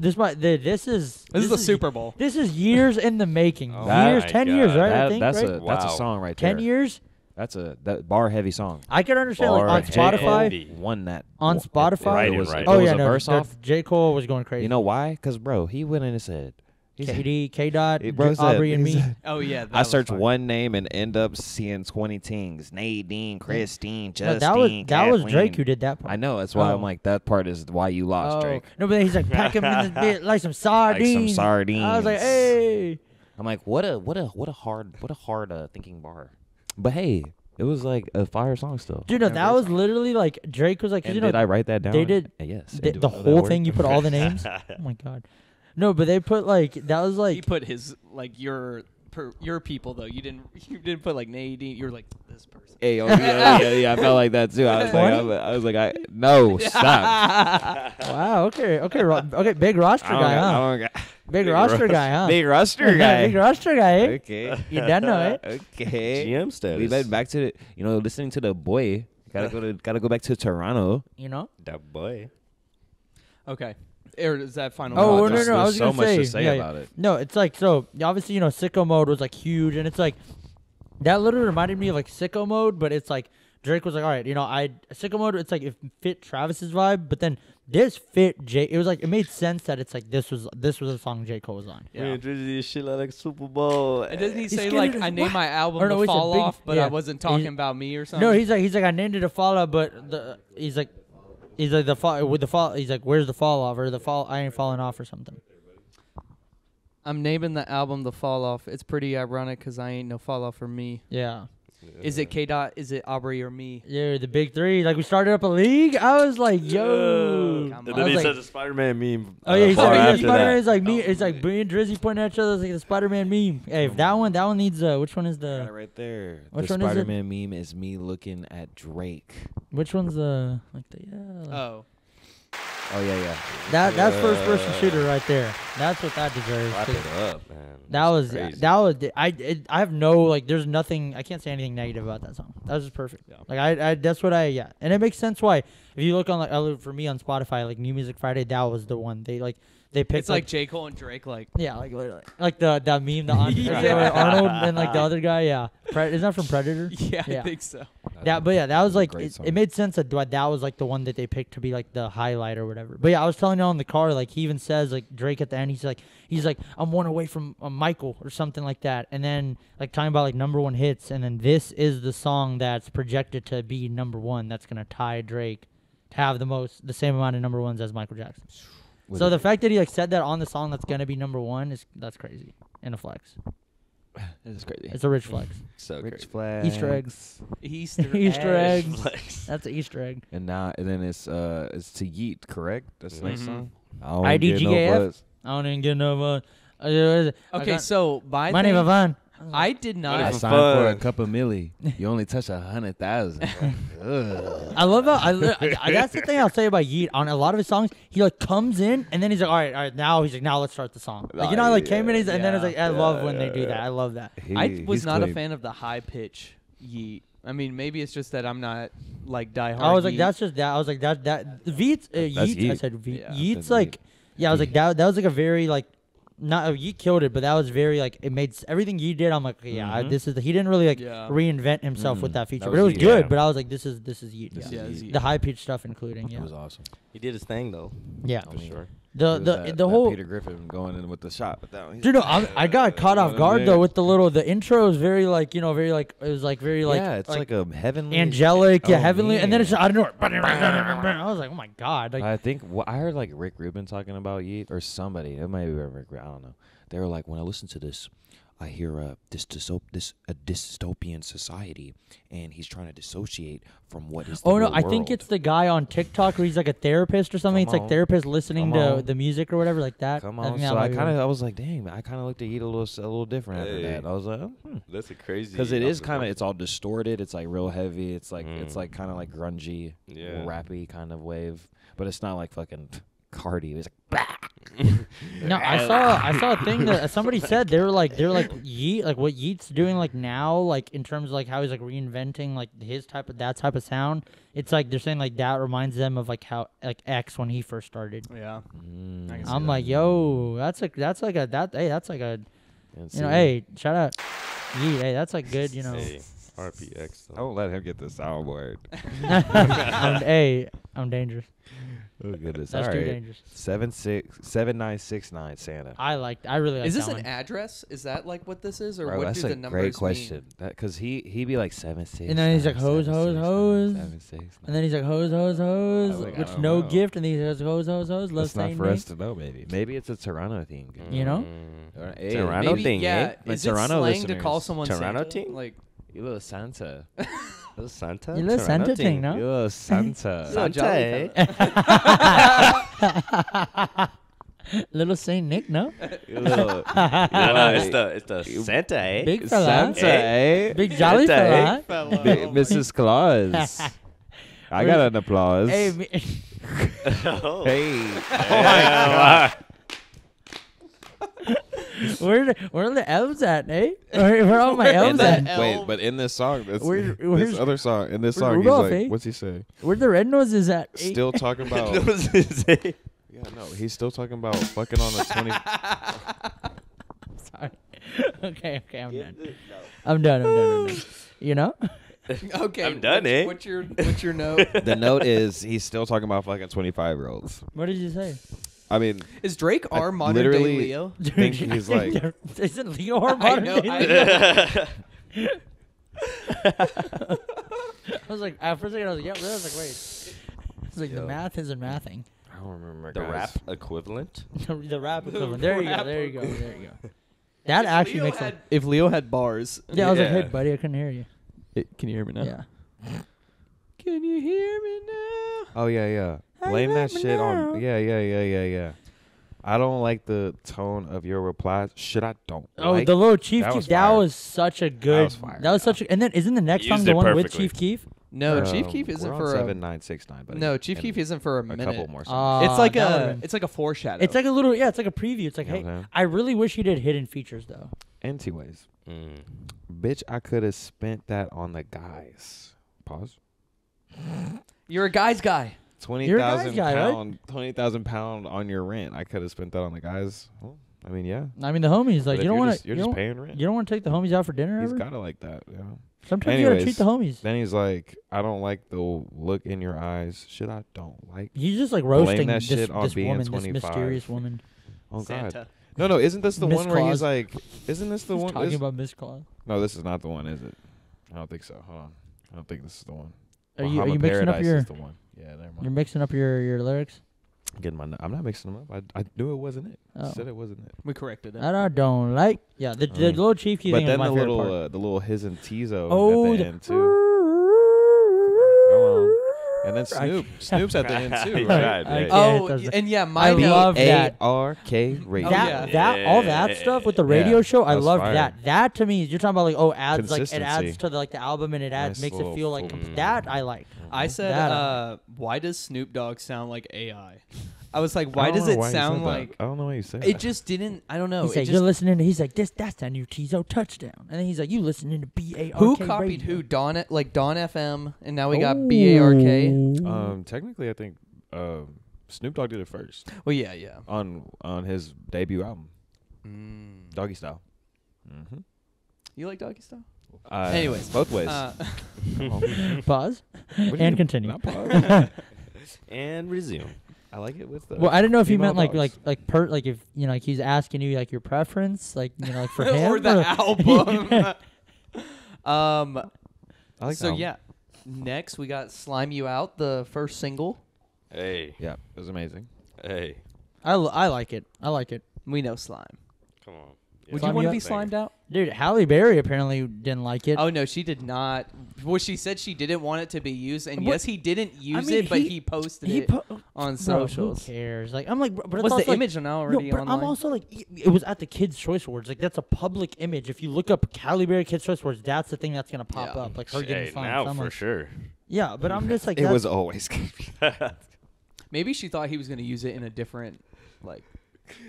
This might. The, this is. This, is the Super Bowl. This is years in the making. Oh years, my ten years, God. right? I That- think that's right. a that's a Wow. song right there. ten years. That's a that bar heavy song. I can understand like Bar on heavy. Spotify. Heavy. One that On it- it- Spotify? it Right was, and right. if Oh was yeah, a no. verse the- off. J Cole was going crazy. You know why? Cause bro, he went in and said, he KD, K Dot, He- bro Aubrey, and me. Oh yeah. I was search fire. one name and end up seeing twenty things: Nadine, Christine, No, Justine. that was that was Drake who did that part. I know. That's why Oh. I'm like that part is why you lost, oh. Drake. No, but then he's like pack him in this [LAUGHS] bit like some sardines. Like sardines. some sardines. I was like, hey. I'm like, what a what a what a hard what a hard uh, thinking bar. But hey, it was like a fire song still. Dude, no, that was literally like Drake was like. And you know, did I write that down? they did- Uh, yes. the, the do I whole word? thing. You put all the [LAUGHS] names. oh my god. No, but they put like that was like he put his like your per, your people though. You didn't [LAUGHS] you didn't put like Nadine. You were like this person. Hey, oh, yeah, yeah, yeah, I felt like that too. I was like, I was, I was like, I no, stop. [LAUGHS] wow. Okay, okay, ro- okay. Big roster I don't guy, got- I huh? don't got- [LAUGHS] Big Big roster roster. guy, huh? Big roster guy. Big roster guy. Eh? Okay. You done know it. Okay. GM status. We went back to the, you know, listening to the boy. Gotta go to, gotta go back to Toronto. You know. That boy. Okay. Or is that final? Oh, thoughts? no, There's- no, I was so gonna much say, to say yeah, about it. No, it's like so. Obviously, you know, sicko mode was like huge, and it's like that literally reminded me of like sicko mode, but it's like Drake was like, all right, you know, I sicko mode. It's like it fit Travis's vibe, but then this fit J. It was like it made sense that it's like this was this was a song J Cole was on. Yeah. this shit like Super Bowl. And doesn't he He's say like I named my album Or no, The he Fall big- Off, but yeah. I wasn't talking He's- about me or something? No, he's like he's like I named it a fall off, but the he's like he's like the fall with the fall. He's like where's the fall off or the fall I ain't falling off or something. I'm naming the album The Fall Off. It's pretty ironic because I ain't no fall off for me. Yeah. Is it K Dot? Is it Aubrey or me? Yeah, the big three. Like we started up a league. I was like, yo. Come And on. then I he was says like- the Spider-Man meme. Oh yeah, he uh, said bar yeah, after Spider Man that. is like me. It's like me and Drizzy pointing at each other. It's like the Spider Man meme. Hey, if that one, that one needs uh, which one is Got it the right there. Which the one is it? Spider-Man meme is me looking at Drake. which one's the like the yeah. like- Oh. Oh yeah, yeah. that that's first person shooter right there. That's what that deserves. Clap 'cause it up, man. That That's was crazy. that was I it, I have no like there's nothing I can't say anything negative about that song. That was just perfect. Yeah. Like I, I that's what I yeah, and it makes sense why if you look on like I for me on Spotify like New Music Friday that was the one they like they picked It's like J Cole and Drake. Like yeah like literally like the that meme the Ar- [LAUGHS] Yeah. Arnold and like the other guy yeah Pre- isn't that from Predator yeah, [LAUGHS] Yeah. I think so. that but yeah that was like it, it made sense that that that was like the one that they picked to be like the highlight or whatever but yeah I was telling you on the car like he even says like Drake at the end he's like he's like I'm one away from uh, Michael or something like that and then like talking about like number one hits and then this is the song that's projected to be number one that's gonna tie Drake to have the most the same amount of number ones as Michael Jackson What so is the fact that he like said that on the song that's gonna be number one is that's crazy and a flex [SIGHS] This is crazy. it's a rich flex [LAUGHS] so Rich crazy. flag. Easter eggs Easter, [LAUGHS] Easter eggs Flex. that's an Easter egg And now and then it's uh it's to Yeat, correct? That's the next Mhm. song. I don't get no buzz. I don't even get no uh, uh, Okay, got- so by money the for fun. I did not. for signed for a cup of milli. You only touch a hundred thousand. [LAUGHS] I love that. I, li- I- that's the thing I'll say about Yeat. On a lot of his songs, he like comes in and then he's like, "All right, all right." Now he's like, "Now let's start the song." Like you know, how, like came in he's, and then it's Yeah. like, I love when they do that. I love that. He- I was he's not a clean. fan of the high pitch Yeat. I mean, maybe it's just that I'm not like diehard. I was like, Yeat. "That's just that." I was like, "That that Yeat, uh, That's Yeat." I Yeat. said, Yeat. Yeah. Yeat's That's like, Yeat. yeah. I was like, that that was like a very like. Not uh, Yeat killed it, but that was very like it made everything Yeat did. I'm like, yeah, I, Mhm. this is the, he didn't really like Yeah. reinvent himself with Mm. that feature, That but it was was Yeat. good. Yeah. But I was like, this is this is Yeat. This Yeah. is The high pitched stuff, including yeah, It was awesome. He did his thing though. yeah. For sure. The the that- the that whole Peter Griffin going in with the shot, but that one, Dude, no, I'm, I got uh, caught off guard yeah. though with the little the intro is very like you know very like it was like very like yeah, it's like, a heavenly angelic yeah Oh, heavenly and then it's. I don't know [LAUGHS] I was like oh my god like I think well, I heard like Rick Rubin talking about Yeat or somebody. It might be Rick. Rubin, I don't know. They were like, when I listen to this, I hear uh, this dystop- this a dystopian society, and he's trying to dissociate from what is. The oh no real I think it's the guy on TikTok where he's like a therapist or something Come it's like therapist listening Come to on. the music or whatever like that Come on, think that so I kind of I was like, dang, I kind of looked at Yeat a little s- a little different after that. I was like, oh, hmm. That's a crazy. because it is kind of it's all distorted. It's like real heavy. It's like it's Mm. like kind of like grungy, Yeah. rappy kind of wave, but it's not like fucking Carti. It's no I saw I saw a thing that [LAUGHS] somebody said they were like they were like Yeat like what Yeat's doing like now like in terms of like how he's like reinventing like his type of that type of sound it's like they're saying like that reminds them of like how like X when he first started yeah. Mm, I can see I'm that. like, yo, that's like that's like a that hey, that's like a you know, hey, shout out, Yeat, hey, that's like good, you know. Hey, RPX. I Though. won't let him get the soundboard. [LAUGHS] I'm, hey, I'm dangerous. Oh goodness! That's All too right, dangerous. seven six seven nine six nine Santa. I like, I really like. Is this that an one. address? Is that like what this is, or Bro, what that's do a the numbers great mean? question. That because he he be like seven six. And then he's like, hose, seven, hose, six, hose. seven, And then he's like hose, hose, hose, like, which no know. gift, and then he says hose, hose, hose. Love That's not Saint for us Nick. to know. Maybe maybe it's a Toronto thing. You know? Mm. Or- hey, Toronto Maybe, thing, yeah. eh? My Is it Toronto slang to call someone Toronto Santa? team? Like, You [LAUGHS] little Santa. Little Santa. You little Santa thing, no? You little Santa. [LAUGHS] Little jolly eh? [LAUGHS] Little Saint Nick, no? Little No, no, it's the it's the Santa, eh? Big fella, Santa, eh? big jolly Santa, fella. eh? Big Mrs. Claus. I got an applause. Hey, me- oh. Hey. Oh my god. [LAUGHS] where where are the elves at, eh? Where, [LAUGHS] where are all my elves at? elf? Wait, but in this song, that's, Where- this other song, in this where's song, Rudolph, he's like, eh? what's he say? Where the red noses at? eh? Still talking [LAUGHS] about, That was his name. yeah, no, he's still talking about fucking on the 20. Sorry. okay, okay, I'm done. I'm done. I'm done. I'm done. You know? okay, I'm done, what's, eh? What's your what's your note? the note is he's still talking about fucking 25 year olds. What did you say? I mean, Is Drake I our modern day literally- Leo? [LAUGHS] think he's like, Isn't Leo or I modern know, day I Leo? know. [LAUGHS] [LAUGHS] I was like, at first I was like, yeah, really? I was like, wait. It's like the Yo. math isn't mathing. I don't remember The guys. rap equivalent. the rap equivalent. There you go. There you go. There you go. That actually Leo makes had, sense. if Leo had bars. Yeah, I was like, Yeah. hey, buddy, I couldn't hear you. can you hear me now? Yeah. Can you hear me now? Oh yeah, yeah. Hey, Blame that shit know. on. Yeah, yeah, yeah, yeah, yeah. I don't like the tone of your replies. Shit, I don't. Oh, like. the little Chief That Keef. was That was such a good. was fire, That was such a. And then isn't the next You song the it one with perfectly. Chief Keef? No, Chief Um, Keef isn't we're on for seven a. nine six nine. Buddy. No, Chief And Keef isn't for a a minute. couple more. songs. Uh, It's like a. would've It's like a foreshadow. It's like a little, yeah. It's like a preview. It's like, You hey, I'm? I really wish he did hidden features though. Anyways, Mm. bitch, I could have spent that on the guys. Pause. You're a guy's guy. Twenty You're a guy's thousand guy, right? pound, twenty thousand pound on your rent. I could have spent that on the guys. Well, I mean, yeah. I mean, the homies like if you don't you're want just- to. You're You just paying rent. you don't want to take the homies out for dinner He's ever. gotta like that. Yeah. Sometimes you gotta treat the homies. Then he's like, I don't like the look in your eyes. Shit, I don't like. He's just like roasting that this, shit on this being woman, this 25. mysterious woman. Oh God. No, no. Isn't this the Miss one where he's like? Isn't this the He's one? talking is- about Miss Claus. no, this is not the one, is it? I don't think so. Hold on. I don't think this is the one. Are you are you mixing up Paradise your is the one. Yeah, never mind. you're mixing up your your lyrics? Getting my. I'm not mixing them up. I, I knew it wasn't it. I Oh. said it wasn't it. We corrected it. That I don't like. Yeah, the, the Mm. little Chief Keef but then is the favorite little part. uh, the little his and Teezo oh, at the the end too. And then I Snoop. Snoop's at the end [LAUGHS] too, He right? tried, I yeah. can't, Oh, does that. and yeah, my I note- love that. A-R-K radio. that yeah. that all that stuff with the radio Yeah, show, I that was love fire. that. That to me, you're talking about like oh adds like it adds Consistency. to the, like the album and it adds Nice makes it little feel like full- com- that I like. I said, uh, why does Snoop Dogg sound like AI? I was like, why does it why you said sound that. like? I don't know why you said It that. just didn't. I don't know. He's It like, you're just, listening to. He's like, this. That's that new Teezo touchdown. And then he's like, you listening to B A R K. who copied radio. who? Dawn like Dawn FM, and now we got B A R K. Um, technically, I think um, Snoop Dogg did it first Well, yeah, yeah. on on his debut album, Mm. Doggy Style. Mm-hmm. You like doggy style? Uh, Anyways, both ways. Uh, [LAUGHS] [LAUGHS] Pause What do you and continue. Not pause. [LAUGHS] And resume. I like it with the. Well, I didn't know if you female meant like like dogs. like per like if you know like he's asking you like your preference like you know like for him or the album. um. I like so that yeah. Next, we got "Slime You Out," the first single. Hey, Yeah, it was amazing. hey, I, l- I like it. I like it. We know slime. come on. Would Slime you want You to be slimed out? Dude, Halle Berry apparently didn't like it. Oh no, she did not. Well, she said she didn't want it to be used, and What- yes, he didn't use mean, it, but he- he, posted he it po- on Bro, socials. who cares? Like I'm like, bro, but it's Was also the like, image now no, already but online? I'm also like, it it was at the Kids Choice Awards. Like that's a public image. If you look up Halle Berry Kids Choice Awards, that's the thing that's gonna pop Yeah. up. Like her getting Hey, slimed. now So I'm for like, sure. Yeah, but I'm just [LAUGHS] like, It that's- was always gonna be. Maybe she thought he was going to use it in a different, like.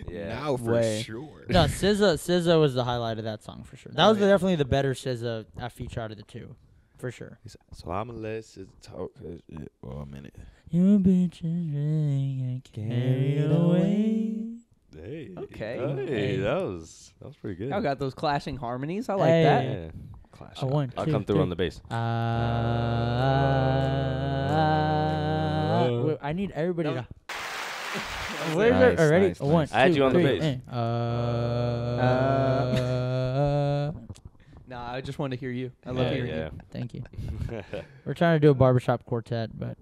Yeah. Now for Way. sure. no SZA. SZA was the highlight of that song for sure. That Oh, was yeah. definitely the better SZA uh, feature out of the two, for sure. So I'm gonna let it talk for Well, a minute. You bitches really get carried away. Hey. Okay. Hey, that was that was pretty good. I got those clashing harmonies. I like Hey. that. Yeah. Clash. A one, I'll two, come through three. on the bass. Uh, wait, I need everybody No. to. Where's Nice, it already? nice, One, nice. I had you on the three, bass. eh. Uh, [LAUGHS] Nah, I just wanted to hear you. I love yeah, hearing yeah. thank you. [LAUGHS] We're trying to do a barbershop quartet, but.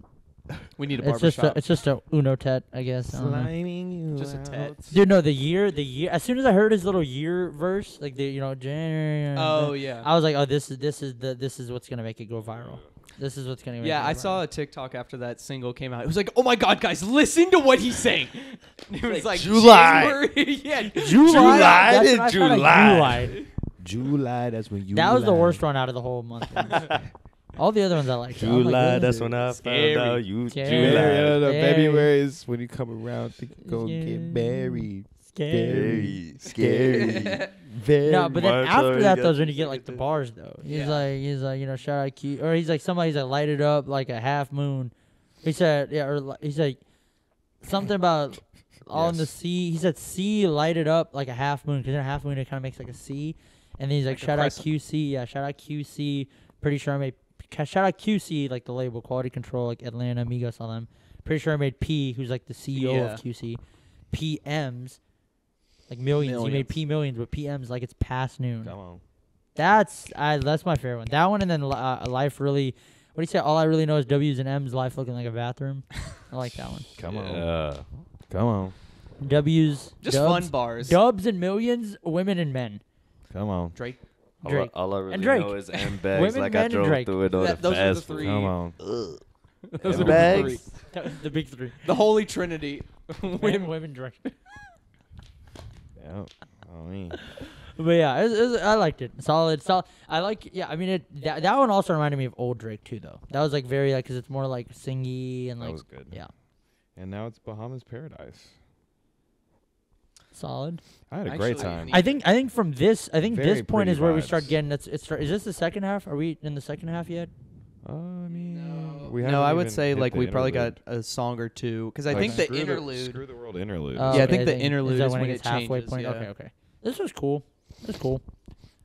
[LAUGHS] We need a it's just a, barbershop. it's just a uno tet, I guess. I don't you Just a tet. Dude, no, the year, the year. As soon as I heard his little year verse, like the you know January. Oh yeah. I was like, oh, this is this is the this is what's gonna make it go viral. This is what's gonna. Yeah, I saw a TikTok after that single came out. It was like, "Oh my god, guys, listen to what he's saying." [LAUGHS] [LAUGHS] It was like July. January- [LAUGHS] yeah, July. July That's what I found out, July. July. July. That's when you. That was the lie. worst one out of the whole month. All the other ones I liked. I'm like, July, really? that's when I Scary. found out you Scary. July. yeah, no, February is when you come around to go Scary. get married. Scary. scary. Very. [LAUGHS] No, but then after that, though, is when you you get like the bars, though. He's Yeah. like, he's like, you know, shout out Q, or he's like, somebody's like light it up like a half moon. He said, yeah, or li- he's like something about [LAUGHS] on in the Yes. sea. He said, sea light it up like a half moon, because in a half moon it kind of makes like a C. And then he's like, Like shout out crescent. QC, yeah, shout out QC. Pretty sure I made shout out QC like the label Quality Control, like Atlanta, Amigos, all them. Pretty sure I made P, who's like the CEO Yeah. of QC. PMs, like millions. you made P millions, but PMs like it's past noon. Come on. That's I. That's my favorite one. That one, and then uh, life really. What do you say? All I really know is W's and M's. Life looking like a bathroom. I like that one. Come on. Come on. W's. just dubs, fun bars. Dubs and millions. Women and men. Come on. Drake. All, Drake. I, all I really Drake. know is [LAUGHS] M bags Women, like men, I and drove Drake. through it on That- the those are the fast food. three. Come on. Those M are the bags. three. [LAUGHS] the big three. The Holy Trinity. [LAUGHS] Women, women, Drake. Yeah. I mean. [LAUGHS] But yeah, it was, it was, I liked it. Solid, solid. I like. Yeah, I mean, it. That, that one also reminded me of old Drake too, though. That was like very like, cause it's more like singy and that like, was good. yeah, And now it's Bahamas Paradise. solid. I had a Actually, great time. I think. I think from this, I think Very this point pretty is where we start vibes. getting. That's It's. Start, is this the second half? Are we in the second half yet? Uh, I mean, No. we no, I would say like we probably got a song or two because I Like, think the screw interlude. screw the world interlude. Oh, Yeah, I okay, think the interlude is, that is when when it it gets halfway changes, point. yeah. Okay, okay. This was cool. It's cool.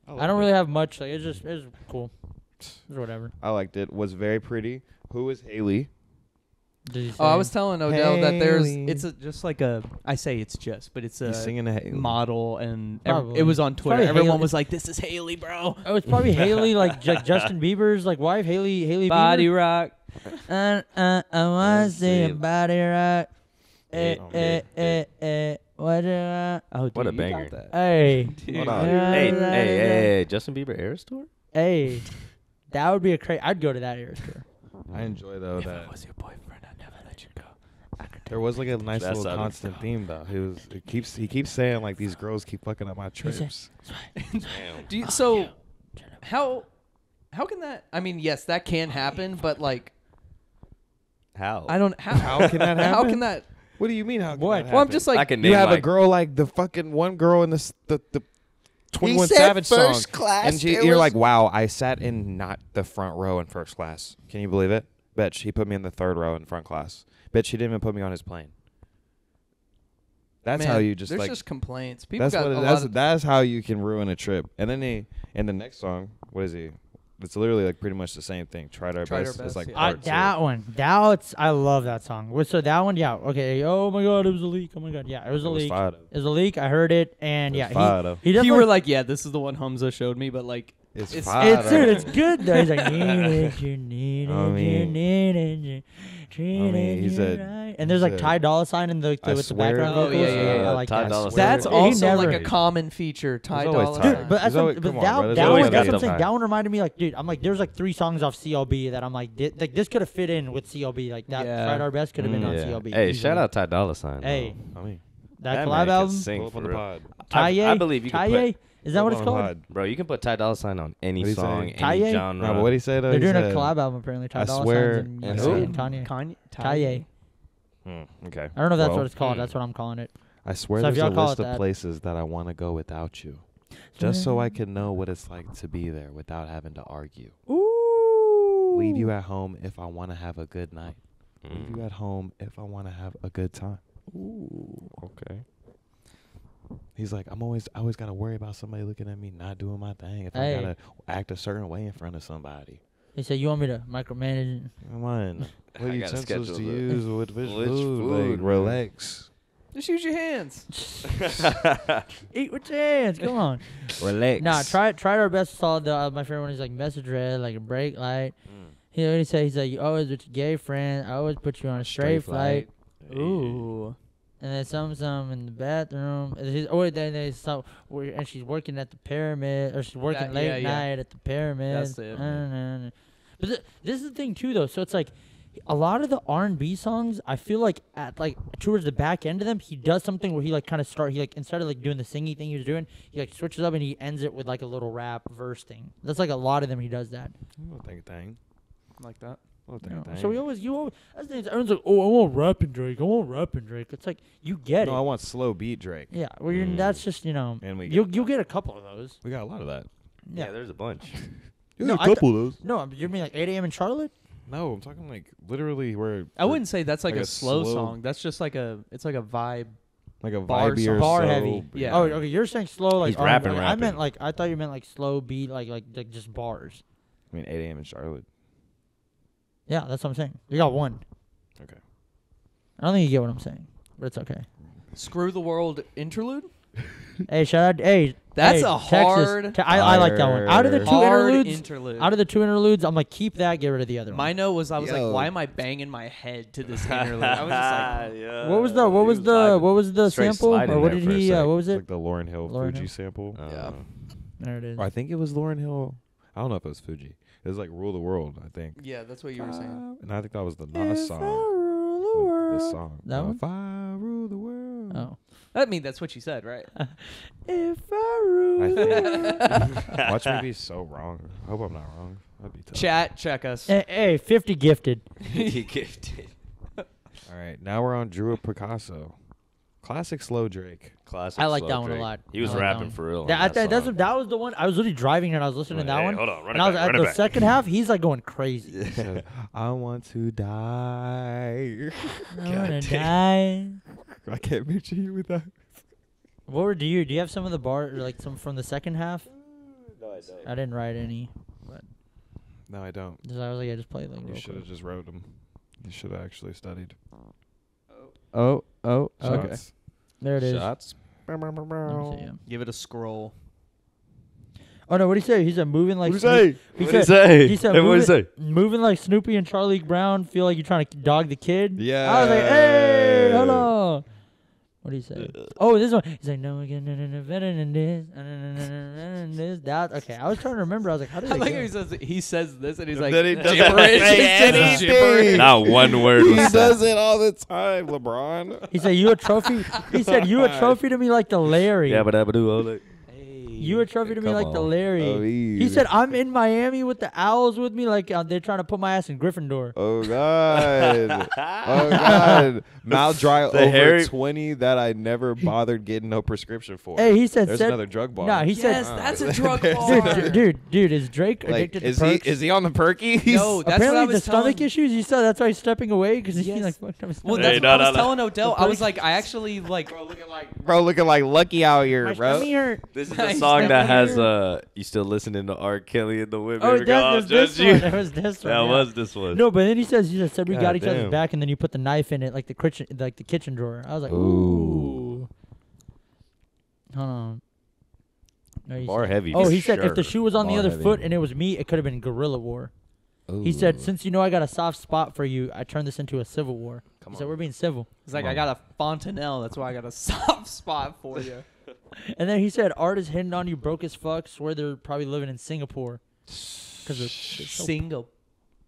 I, liked don't it. really have much. Like it's just it's cool. [SIGHS] It's whatever. I liked it. Was very pretty. Who is Haley? Did you Oh, I was telling Odell that there's Haley. it's a, just like a I say it's just, but it's a He's singing to Haley. model and ev- Probably. it was on Twitter. probably Everyone Haley- was like, "This is Haley, bro." Oh, it's probably [LAUGHS] Haley, like Ju- Justin Bieber's like wife, Haley Haley Body Bieber. rock. [LAUGHS] Uh, uh, I wanna Let's see a body rock. Eh, eh, eh, eh. What do I? Oh, dude, What a you got banger. that. Hey, Hold on. Hey, hey, hey, hey, Justin Bieber Eras tour? hey, that would be a crazy. I'd go to that era tour. I enjoy though If I that was your boyfriend, I'd never let you go. There was like a nice That's little how it constant theme though. He was he keeps he keeps saying like these girls keep fucking up my trips. [LAUGHS] Damn. Do you, so how how can that? I mean, yes, that can happen, but like How? I don't how How can that [LAUGHS] How happen? can that? What do you mean? How? Can What? that Well, I'm just like I can you name have a like girl like the fucking one girl in this the the Twenty One said Savage song, first class, and she, there you're was- like, wow, I sat in not the front row in first class. Can you believe it? Bitch, he put me in the third row in front class. Bitch, he didn't even put me on his plane. That's how you just There's like. just complaints. People that's got what. a It, lot that's of, that's how you can ruin a trip. And then he in the next song, what is he? It's literally like pretty much the same thing. Tried our Tried our best. best, It's like yeah. Uh, part two. that one, that's I love that song. Well, So that one, yeah, okay. Oh my god, it was a leak. Oh my god, yeah, it was It a was leak. fire, though. It was a leak. I heard it, and It yeah, was fire, he, he you definitely were like, yeah, this is the one Hamza showed me, but like It's, It's- fire. It's dude, it's good though. He's like, need it, you need it, I you mean- need it, you treat mean, it, he's you a- right. And there's he's like a- Ty Dolla Sign in the, I with the swear- background Oh, vocals. yeah, yeah, yeah. I like Ty that. Dolla that's He also never- like a common feature. Ty always Dolla Ty. Dude, but that's what, always- but come on, that, bro, there's that, always one, got that's what I'm saying. Ty. That one reminded me like, dude, I'm like, there's like three songs off CLB that I'm like, like this could have fit in with CLB. Like that, Yeah. Tried Our Best could have been Mm, on yeah. CLB. Hey, easily. shout out Ty Dolla Sign. Hey, I mean, that, That collab man can album, sing pull up for on the real. pod. I believe you can Taye, is that what it's up on the called? pod. Bro, you can put Ty Dolla Sign on any What'd he say? song, Kanye? any genre. No, but what he say though? They're He doing a said- collab album apparently. Ty I Dolla swear- Signs and, and Ye- who? and Kanye. Kanye. Taye. Hmm, okay. I don't know if that's Well, what it's called. hmm. That's what I'm calling it. I swear So if there's a y'all call list it of that- places that I want to go without you, just so I can know what it's like to be there without having to argue. Ooh. Leave you at home if I want to have a good night. Mm. Leave you at home if I want to have a good time. Ooh. Okay. He's like, I'm always, I always gotta worry about somebody looking at me not doing my thing. If Hey. I gotta act a certain way in front of somebody. He said, "You want me to micromanage?" it?" Come on. [LAUGHS] What I gotta utensils schedule to the- use? What which, Which food? food, Like, man? relax. [LAUGHS] Just use your hands. [LAUGHS] Eat with your hands. Come on. Relax. nah, try tried our best to solve the. Uh, my favorite one is like message red, like a brake light. Mm. He already said he's like, "You always with your gay friend. I always put you on a straight, flight." Ooh. And then some some in the bathroom. And he's, or oh, then there's some, and she's working at the pyramid, or she's working That- late yeah, yeah. night at the pyramid. That's it. Nah, nah. But th- this is the thing too, though. So it's like a lot of the R and B songs. I feel like at like towards the back end of them, he does something where he like kind of start. He like instead of like doing the singing thing he was doing, he like switches up and he ends it with like a little rap verse thing. That's like a lot of them. He does that. Oh, thank thing. Like that. Oh, you thank know? thing. So we always you always that's the thing. Everyone's like, oh, I want rapping Drake. I want rapping Drake. It's like you get no, it. I want slow beat Drake. Yeah, well, you're, Mm. that's just you know, And we you'll you'll get a couple of those. We got a lot of that. Yeah, Yeah, there's a bunch. [LAUGHS] No, a I th- couple of those. no, you mean like 8 a.m. in Charlotte? No, I'm talking like literally where I wouldn't say that's like, like a, a slow, slow- song. That's just like a. It's like a vibe. like a bar song. Bar so, heavy. but Yeah. Oh, okay. You're saying slow like He's R&B. rapping, I meant like I thought you meant like slow beat, like like like just bars. I mean, 8 a.m. in Charlotte. Yeah, that's what I'm saying. You got one. Okay. I don't think you get what I'm saying, but it's okay. Screw the world interlude. hey, shout out. Hey, That's hey, a Texas. hard- Te- I, I like that one. Out of the two Hard interludes, interlude. out of the two interludes, I'm like keep that, get rid of the other one. my one. note was I was Yo. like, why am I banging my head to this interlude? I was just like, [LAUGHS] yeah. What was the what he was the vibing. what was the sample or what did he? Uh, what was it? like the Lauryn Hill Lauryn Fuji Hill? sample. Uh, Yeah. There it is. I think it was Lauryn Hill. I don't know if it was Fuji. It was like Rule the World, I think. yeah, that's what you were saying. And I think that was the Nas If I song. rule the The- world. The song. That No, one? If I rule the world. Oh, I mean, that's what you said, right? [LAUGHS] If I I rule. think- [LAUGHS] Watch me be [LAUGHS] so wrong. I hope I'm not wrong. That'd be tough. Chat, check us. hey, hey, 50 gifted. he gifted. All right, now we're on Drew Picasso. Classic slow Drake. Classic. Slow Drake. I like slow that one a Drake. lot. He was I like that rapping one. for real. on That, that that, that's song. that was the one. I was literally driving and I was listening to that Hey, one. Hold on, run and it I was back, at run it the back. second half, he's like going crazy. [LAUGHS] He said, I want to die. [LAUGHS] [LAUGHS] I wanna die. I can't picture you with that. What were do you do? You have some of the bar like some from the second half? No, I don't. I didn't write any. No, I don't. Just, I was like, I just played like You real should quick. have just wrote them. You should have actually studied. Oh, oh, okay. Shots. There it is. Shots. Let me see, yeah. Give it a scroll. Oh no, what did he say? He said moving like What'd Snoop- he He What'd he said, say? he said Hey, what'd he moving, say? moving like Snoopy and Charlie Brown. Feel like you're trying to dog the kid. Yeah. I was like, hey, hold on. What do you say? Uh, oh, this one. He's like, no, again, no, no, no, better than this, no, no, no, no, no, no, no, this, that. Okay, I was trying to remember. I was like, how did [LAUGHS] I it like go? how he says he says this and he's like Then he doesn't gibberish. say [LAUGHS] He said anything. gibberish. Not one word He was said. does it all the time, LeBron. He said, you a trophy. he said, you a [LAUGHS] trophy to me like the Larry. Yeah, but I do all that. You a trophy to me Come like the on. Larry. Oh, he said, I'm in Miami with the Owls with me. Like uh, they're trying to put my ass in Gryffindor. Oh God! oh God! [LAUGHS] Mouth dry The over Harry- twenty that I never bothered getting no prescription for. Hey, he said, There's said another drug bar. Nah, he Yes, said, that's a [LAUGHS] drug bar. dude, dude, dude, is Drake like, addicted is to he perks? is he on the perky? No, that's Apparently, what I was the stomach telling- issues. You saw that's why he's stepping away because he's Yes. like fucked up. his Well, stomach. that's Hey, what no, I no, was no. telling Odell. I was like, I actually like. bro, looking like lucky out here, My bro. stomach hurt. This is [LAUGHS] the the song that has [LAUGHS] uh you still listening to R. Kelly and the women. Oh, Baby girl, I'll that was this one. That was this [LAUGHS] one. That yeah. was this one. No, but then he says, he just said we got God each other's back, and then you put the knife in it, like the kitchen, like the kitchen drawer. I was like, Ooh. ooh. Hold on. No, he Bar said- heavy. Oh, for he said if the shoe was on the other heavy. foot and it was me, it could have been guerrilla war. He said, since you know I got a soft spot for you, I turned this into a civil war. Come he said we're being civil. He's like, Come I on. got a fontanelle. That's why I got a [LAUGHS] soft spot for you. And then he said, art is hitting on you, broke as fuck. Swear they're probably living in Singapore because they're, they're so Single.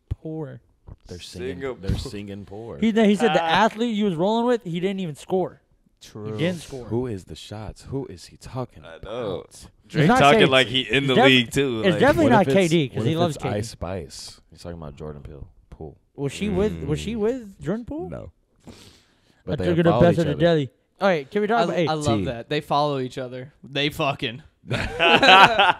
poor. They're singing- singing. They're singing poor. He then he said the ah. athlete he was rolling with, he didn't even score. True. He didn't score. Who is the shots? Who is he talking I about? know. Drake not talking KD. like he in It's the def- league too. it's like, definitely What not if it's- KD, 'cause what he if loves it's KD. Ice Spice. He's talking about Jordan Peele. Poole. Was she with? Was she hmm. with Jordan Poole? No. I But they took her to follow best each of the other. deli. All right, can we talk I, about? Hey, I love that. They follow each other. They fucking. [LAUGHS] all right,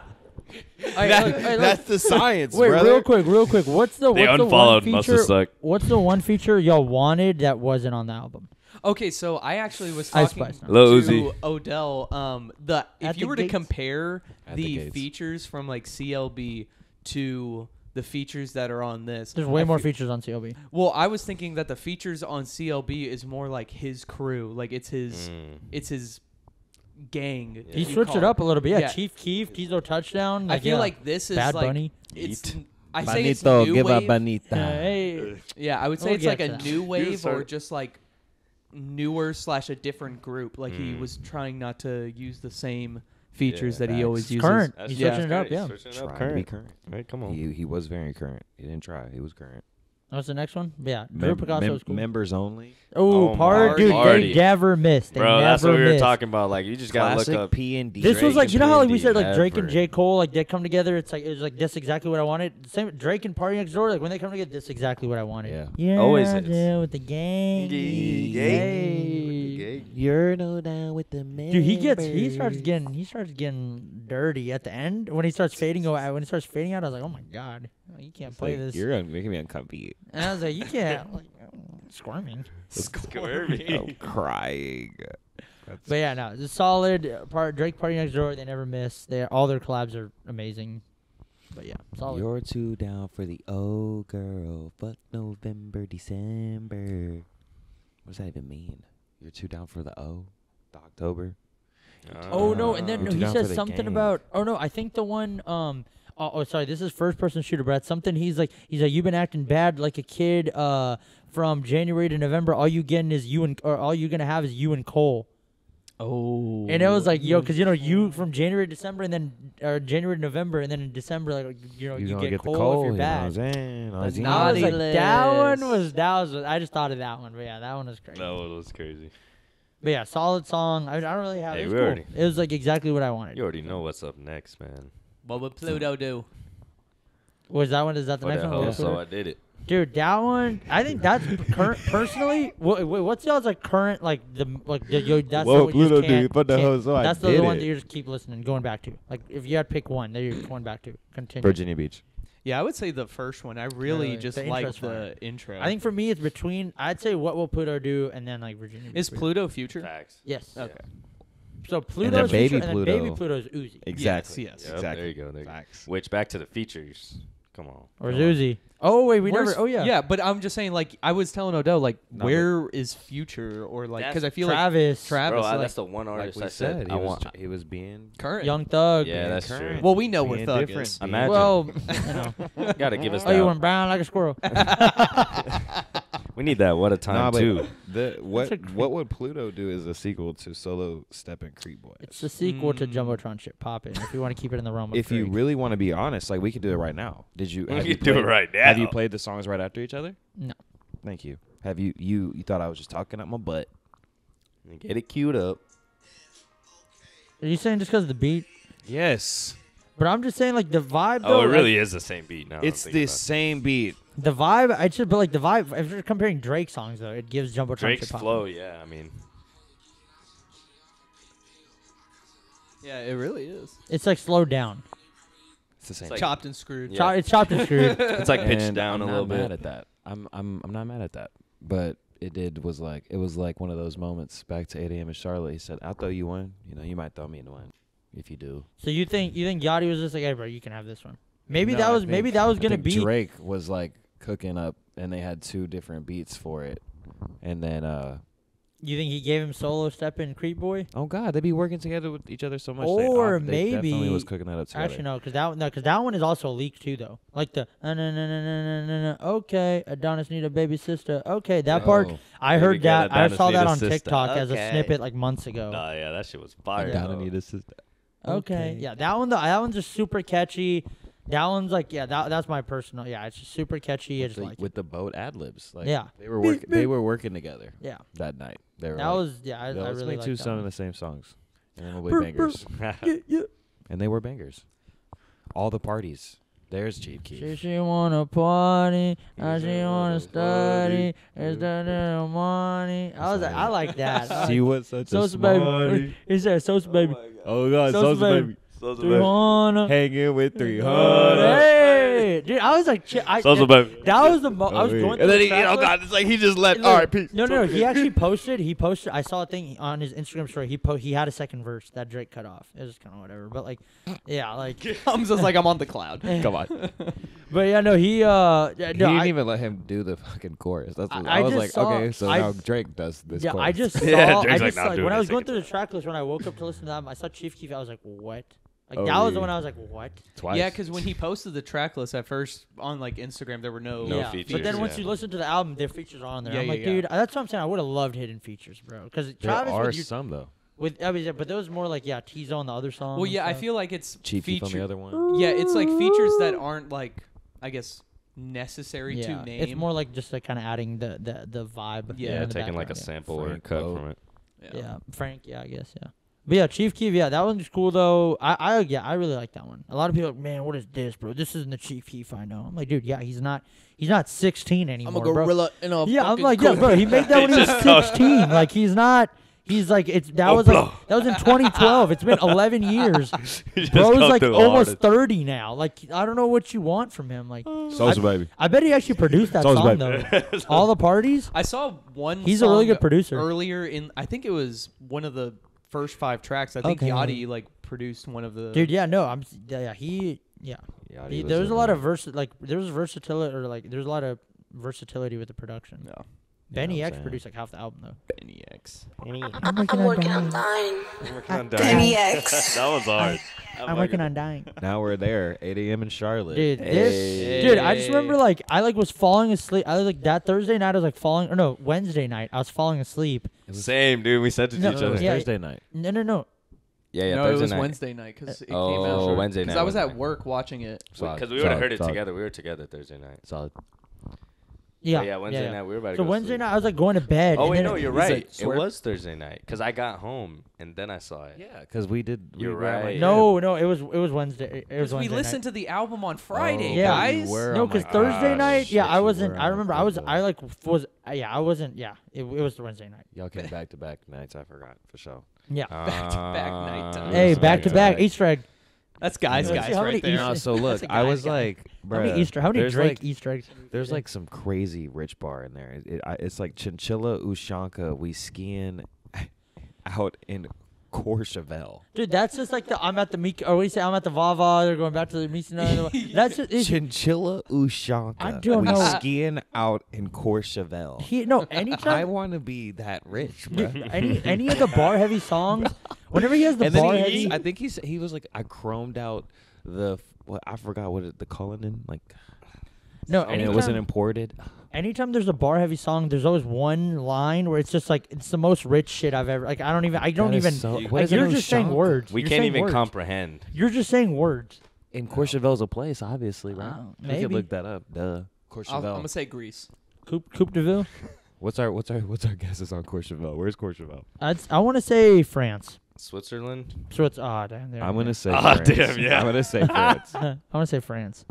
[LAUGHS] look, all right, look. That's the science, Wait, brother. real quick, real quick. What's the They what's the one unfollowed. Must have feature? sucked. What's the one feature y'all wanted that wasn't on the album? Okay, so I actually was Ice talking Spice, no. Lil to Uzi. Odell. Um, the if At you the were to gates? compare At the the, gates. features from like CLB to the features that are on this, There's way I more fe- features on CLB. Well, I was thinking that the features on CLB is more like his crew, like it's his, Mm. it's his gang. He switched it up a little bit. Yeah, Yeah. Chief Keef, Teezo touchdown. I feel yeah. like this is Bad like Bunny. it's. Yeat. I say it's new give wave. a bonita. Uh, hey, Yeah, I would say We'll it's like a that. new wave or just like newer slash a different group. Like he Mm. was trying not to use the same features Yeah, that he always uses. current. That's He's yeah. switching it up. Yeah. Switching it up. Trying to be Current. current. Right, come on. He, he was very current. He didn't try. He was current. What's the next one? Yeah, Drew Mem- Picasso mem- is cool. Members only. Oh, Oh, part, dude, Marty. they never missed. They Bro, that's what never we were missed. talking about. Like, you just gotta Classic look up. P and D. This was like you know how like we said like Drake and J Cole like they come together. It's like it was like this exactly what I wanted. Same Drake and Party Next Door. Like when they come together, this exactly what I wanted. Yeah. yeah, Always is. yeah, with the gang. Hey. You're no down with the man. Dude, he gets he starts getting he starts getting dirty at the end when he starts fading out. When he starts fading out, I was like, oh my god, you can't play this. You're gonna make me uncomfy. and I was like, you can't. [LAUGHS] like, squirming. Squirmy. I'm [LAUGHS] crying. But yeah, no, it's solid. uh, Part Drake Party Next Door. They never miss. They all their collabs are amazing. But yeah, solid. You're too down for the oh girl. Fuck November, December. What does that even mean? You're too down for the O? The October? Oh no, and then You're no, too he down for says the something gang. about. Oh no, I think the one. Um. Oh, oh, sorry. This is first person shooter, Brad. Something he's like. He's like, you've been acting bad like a kid. Uh, from January to November, all you getting is you and or all you're gonna have is you and Cole. Oh. And it was like, yo, because you know you from January to December, and then or January to November, and then in December, like you know, You you, gonna get, get the Cole, if you're you know what I'm bad. saying? The I was was like, that one was that was. I just thought of that one, but yeah, that one was crazy. That one was crazy. But yeah, solid song. I, I don't really have. Hey, it was cool. already- It was like exactly what I wanted. You already know what's up next, man. What would Pluto do? Was that one? Is that the For next the one? hoe, What- so I did it. Dude, that one. I think that's [LAUGHS] current. Personally, what, what's y'all's like current like the like the, yo, that's Whoa, the one you just Pluto can't- dude, but the can't- hoe, so I That's the did one it. that you just keep listening, going back to. Like if you had to pick one, that you're going back to. Continue. Virginia Beach. Yeah, I would say the first one. I really Really? just like intro's fire. the intro. I think for me it's between. I'd say what will Pluto do, and then like Virginia. Beach. Is Pluto future. Facts. Yes. Okay. So Pluto's Baby future, and then Pluto. baby Pluto's Uzi Exactly. yes, Yep, exactly. There you go. There you. Facts. Which back to the features. Come on. or come on. Uzi. Oh wait, we Where's- never. Oh yeah. Yeah, but I'm just saying, like, I was telling Odell, like, No, but- where is future or like, because I That's feel like Travis, Travis, Bro, like, that's the one Like artist we I said. said, I he was, want. he was being current. Young Thug. Yeah, that's true. Well, we know where being Thug different, is. being- Imagine. Well, [LAUGHS] [LAUGHS] you know. Gotta give us oh, you that. went brown like a squirrel. [LAUGHS] We need that. What a time Nah, but too. the what a creep. what would Pluto do is a sequel to Solo Step and Creep Boy. it's the sequel to Mm. Jumbotron shit poppin'. If you want to keep it in the realm of if you Drake. really want to be honest, like we could do it right now. Did you? We have you could do it played- right Have you played the songs right after each other? No. Thank you. Have you? You you thought I was just talking up my butt? Get it queued up. Are you saying just because of the beat? Yes. But I'm just saying like the vibe. Oh, though, it like, really is the same beat now. It's the same beat. The vibe. I just but like the vibe. If you're comparing Drake songs though, it gives Jumbo Drake's shit poppin'. flow. Yeah, I mean, Yeah, it really is. It's like slowed down. It's the same. It's like- Chopped and screwed. Yeah. Cho- it's chopped and screwed. [LAUGHS] it's like pitched And down I'm a not little mad bit. at that. I'm I'm I'm not mad at that. But it did was like it was like one of those moments back to 8 a.m. in Charlotte. He said, "I'll throw you one. You know, you might throw me in one if you do." so you think you think Yachty was just like, hey bro, you can have this one. Maybe No, that I was maybe think- that was I gonna think be. Drake was like cooking up, and they had two different beats for it, and then uh You think he gave him solo step in Creep Boy? oh god, they'd be working together with each other so much. Or they, they definitely maybe- was cooking that up together. Actually, no, because that one, no, because that one is also leaked too, though. Like the uh, no, no, no, no, no, no, no. Okay, Adonis need a baby sister. Okay, that part Oh. I Baby heard girl, that. I Adonis saw need that a on sister. TikTok as a Okay. snippet like months ago. Nah, yeah, that shit was fire. Yeah. though. need a sister. Okay. Yeah, that one though. That one's just super catchy. That one's like, yeah, that that's my personal. Yeah, it's just super catchy. I just the, like with it. the boat ad libs. Like, Yeah. they were working. they were working together Yeah, that night. They were that like, was yeah. I, "Yo, I let's really make like two that some of the same songs, and then we'll Brr, be bangers. Yeah, yeah. [LAUGHS] and they were bangers. All the parties. There's Chief She Keef. she wanna party, I she wanna wanna study, study. is that little money? I was like, I like that. [LAUGHS] She was such a Sosa baby. smarty. He said Sosa oh baby. Oh God, Sosa Sosa baby. Baby. Hanging with three hundred. Hey, dude, I was like, chi- I, Sosa baby. that was the mo- I Oh, was going through And then the he, track oh list. God, it's like he just left. Look, All right, peace. No, no, no. He actually posted. He posted. I saw a thing on his Instagram story. He po- he had a second verse that Drake cut off. It was kind of whatever, but like, yeah, like, [LAUGHS] I'm just like I'm on the cloud. [LAUGHS] Come on. [LAUGHS] but yeah, no, he uh, yeah, he no, didn't I, even let him do the fucking chorus. That's I- what, I I, was just like, saw- okay, so I- now Drake does this. yeah, chorus. I just saw. Yeah, I Drake's like, just "Not like doing when I it was going second through the track list when I woke up to listen to that, I saw Chief Keef. I was like, what? Like Oh, that was the yeah. one I was like, what? twice. Yeah, because when he posted the track list at first on like Instagram, there were no. No yeah, features, but then once yeah. you listen to the album, their features are on there. Yeah, I'm yeah, like, yeah. dude, that's what I'm saying. I would have loved hidden features, bro. Because there Travis are with, you, some though. with I mean, yeah, but those more like yeah, Teezo on the other song. Well, and yeah, I stuff. feel like it's Chief Keef on feature- the other one. Yeah, it's like features that aren't like I guess necessary yeah, to name. it's more like just like kind of adding the the the vibe. Yeah, Yeah, in the taking like a background, sample or a Frank cut Oak. from it. Yeah. Frank. Yeah, I guess. Yeah. But yeah, Chief Keef. Yeah, that one's cool though. I, I yeah, I really like that one. A lot of people, are like, man, what is this, bro? This isn't the Chief Keef I know. I'm like, dude, yeah, he's not. He's not 16 anymore, bro. in a Yeah, I'm like, yeah, bro. He made that when he was [LAUGHS] 16. Like, he's not. He's like, it's that Oh, was like that was in 2012. It's been 11 [LAUGHS] years. He just Bro's like almost hard. 30 now. Like, I don't know what you want from him. Like, [SIGHS] Sosa baby. I bet he actually produced that Soulja song Baby. though. [LAUGHS] All the parties. I saw one. He's a really good producer. Earlier in, I think it was one of the first five tracks. I think Okay. Yachty like produced one of the. Dude, yeah, no, I'm yeah, yeah, he yeah. Yeah, He, was there was a lot of vers like there was versatility or like there's a lot of versatility with the production. No. Benny X produced like half the album though. Benny X. I'm working on dying. Benny Benny [LAUGHS] X. that was hard. I'm working on dying. [LAUGHS] Now we're there. 8 a.m. in Charlotte. Dude, this dude, I just remember like I like was falling asleep. I was like that Thursday night I was like falling or no, Wednesday night I was falling asleep. Same, dude. We said to No, each other. Yeah. Thursday night. No, no, no. Yeah, yeah. no, Thursday it was night. Wednesday night because it oh, came out. oh, out. night. Because I was at work watching it. Solid, Because we would have heard it solid. together. We were together Thursday night. Solid. Yeah, yeah, Wednesday yeah. night we were about to So go Wednesday sleep. night I was like going to bed. Oh and wait, then no, it- you're He's like, right. It swear- was Thursday night because I got home and then I saw it. Yeah, because we did. we You're were at my right. crib. No, no, it was it was Wednesday. It was Wednesday. we Wednesday. listened night. to the album on Friday, Yeah. guys. You were No, on my because Thursday gosh, night, yeah, shit, I you wasn't. were I on remember I was. crib, I like was. uh, Yeah, I wasn't. Yeah, it, it was the Wednesday night. Y'all came back to back nights. I forgot for sure. Yeah. [LAUGHS] Back to back night time. hey, back to back back. Easter egg. That's guys, Let's guys, see how many right there. Easter- No, so [LAUGHS] look, a I guy's was guy. like, How many bruh, Easter? How many there's Drake like, Easter eggs? There's like some crazy rich bar in there. It, it, I, it's like Chinchilla Ushanka. We skiing [LAUGHS] out in Courchevel. Dude, that's just like the I'm at the Meek. Or we say I'm at the Vava. They're going back to the Misina. [LAUGHS] That's just it's, Chinchilla Ushanka. I don't we know. skiing out in Courchevel. he no [LAUGHS] I want to be that rich, Dude, bro. any any of the bar heavy songs, whenever he has the and bar he, heavy, I think he's he was like I chromed out the what I forgot what it, the Cullinan like no, and anytime, it wasn't imported. Anytime there's a bar heavy song, there's always one line where it's just like it's the most rich shit I've ever. Like I don't even. I don't That is even. so- You- what like is it you're in just saying Ushanka? words. We You're can't saying even words. comprehend. You're just saying words. In Courchevel's a place, obviously, right? Oh, We maybe. could look that up. Duh. I'll, I'm Courchevel. gonna say Greece. Coupe Coupe de Ville. What's our what's our what's our guesses on Courchevel? Where's Courchevel? I'd, I want to say France. Switzerland. So it's odd. Oh, damn, there I'm gonna say Ah, France. damn, yeah. I'm gonna say France. [LAUGHS] I want to say France.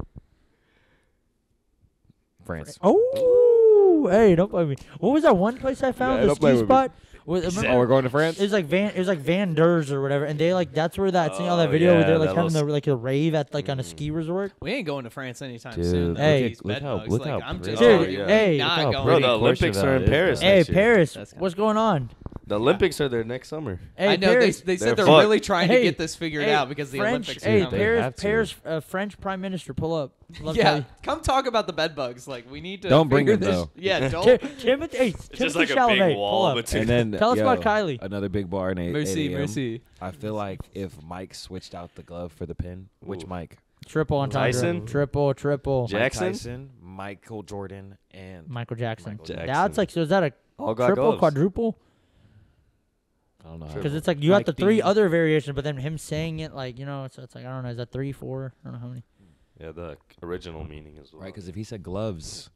France. Oh, hey, don't play me. What was that one place I found? Yeah, the don't play ski me. spot. Was, remember- Oh, we're going to France. It was like Van. It was like Van Ders or whatever, and they like that's where that. Seeing all that Oh, video where yeah, they're like that having the little like a rave at like on a Mm. ski resort. We ain't going to France anytime Dude, soon. look though. Hey. These look bed how- bugs. look like, how I'm pretty- just Dude, like, yeah. hey. not Look how going. Bro, pretty the Olympics Courchevel are in is, Paris though. Hey, next year. Paris, That's kinda- what's going on? The Olympics are there next summer. Hey, I know they, Paris, they They're said they're fucked. really trying Hey, to get this figured hey, out because the French, Olympics Hey, are coming. Paris. Paris, uh, French Prime Minister, pull up. Love yeah, have come talk about the bed bugs. Like we need to. Don't bring figure it, this. though. [LAUGHS] Yeah, [LAUGHS] don't. Ti- Timothy, hey, It's Timothy just like a Chalamet, big pull wall up. And then Tell us yo, about Kylie. Another big bar in 8, Mercy, 8 mercy. I feel like if Mike switched out the glove for the pin, which Mike? Triple on Tyson? Triple, triple. Jackson? Mike Tyson, Michael Jordan, and Michael Jackson. Michael Jackson. That's like, so is that a All got triple, quadruple? I don't know. Because it's like you got Mike the three Dean. other variations, but then him saying it like you know, it's, it's like I don't know, is that three, four? I don't know how many. Yeah, the original meaning is right? Because if he said gloves,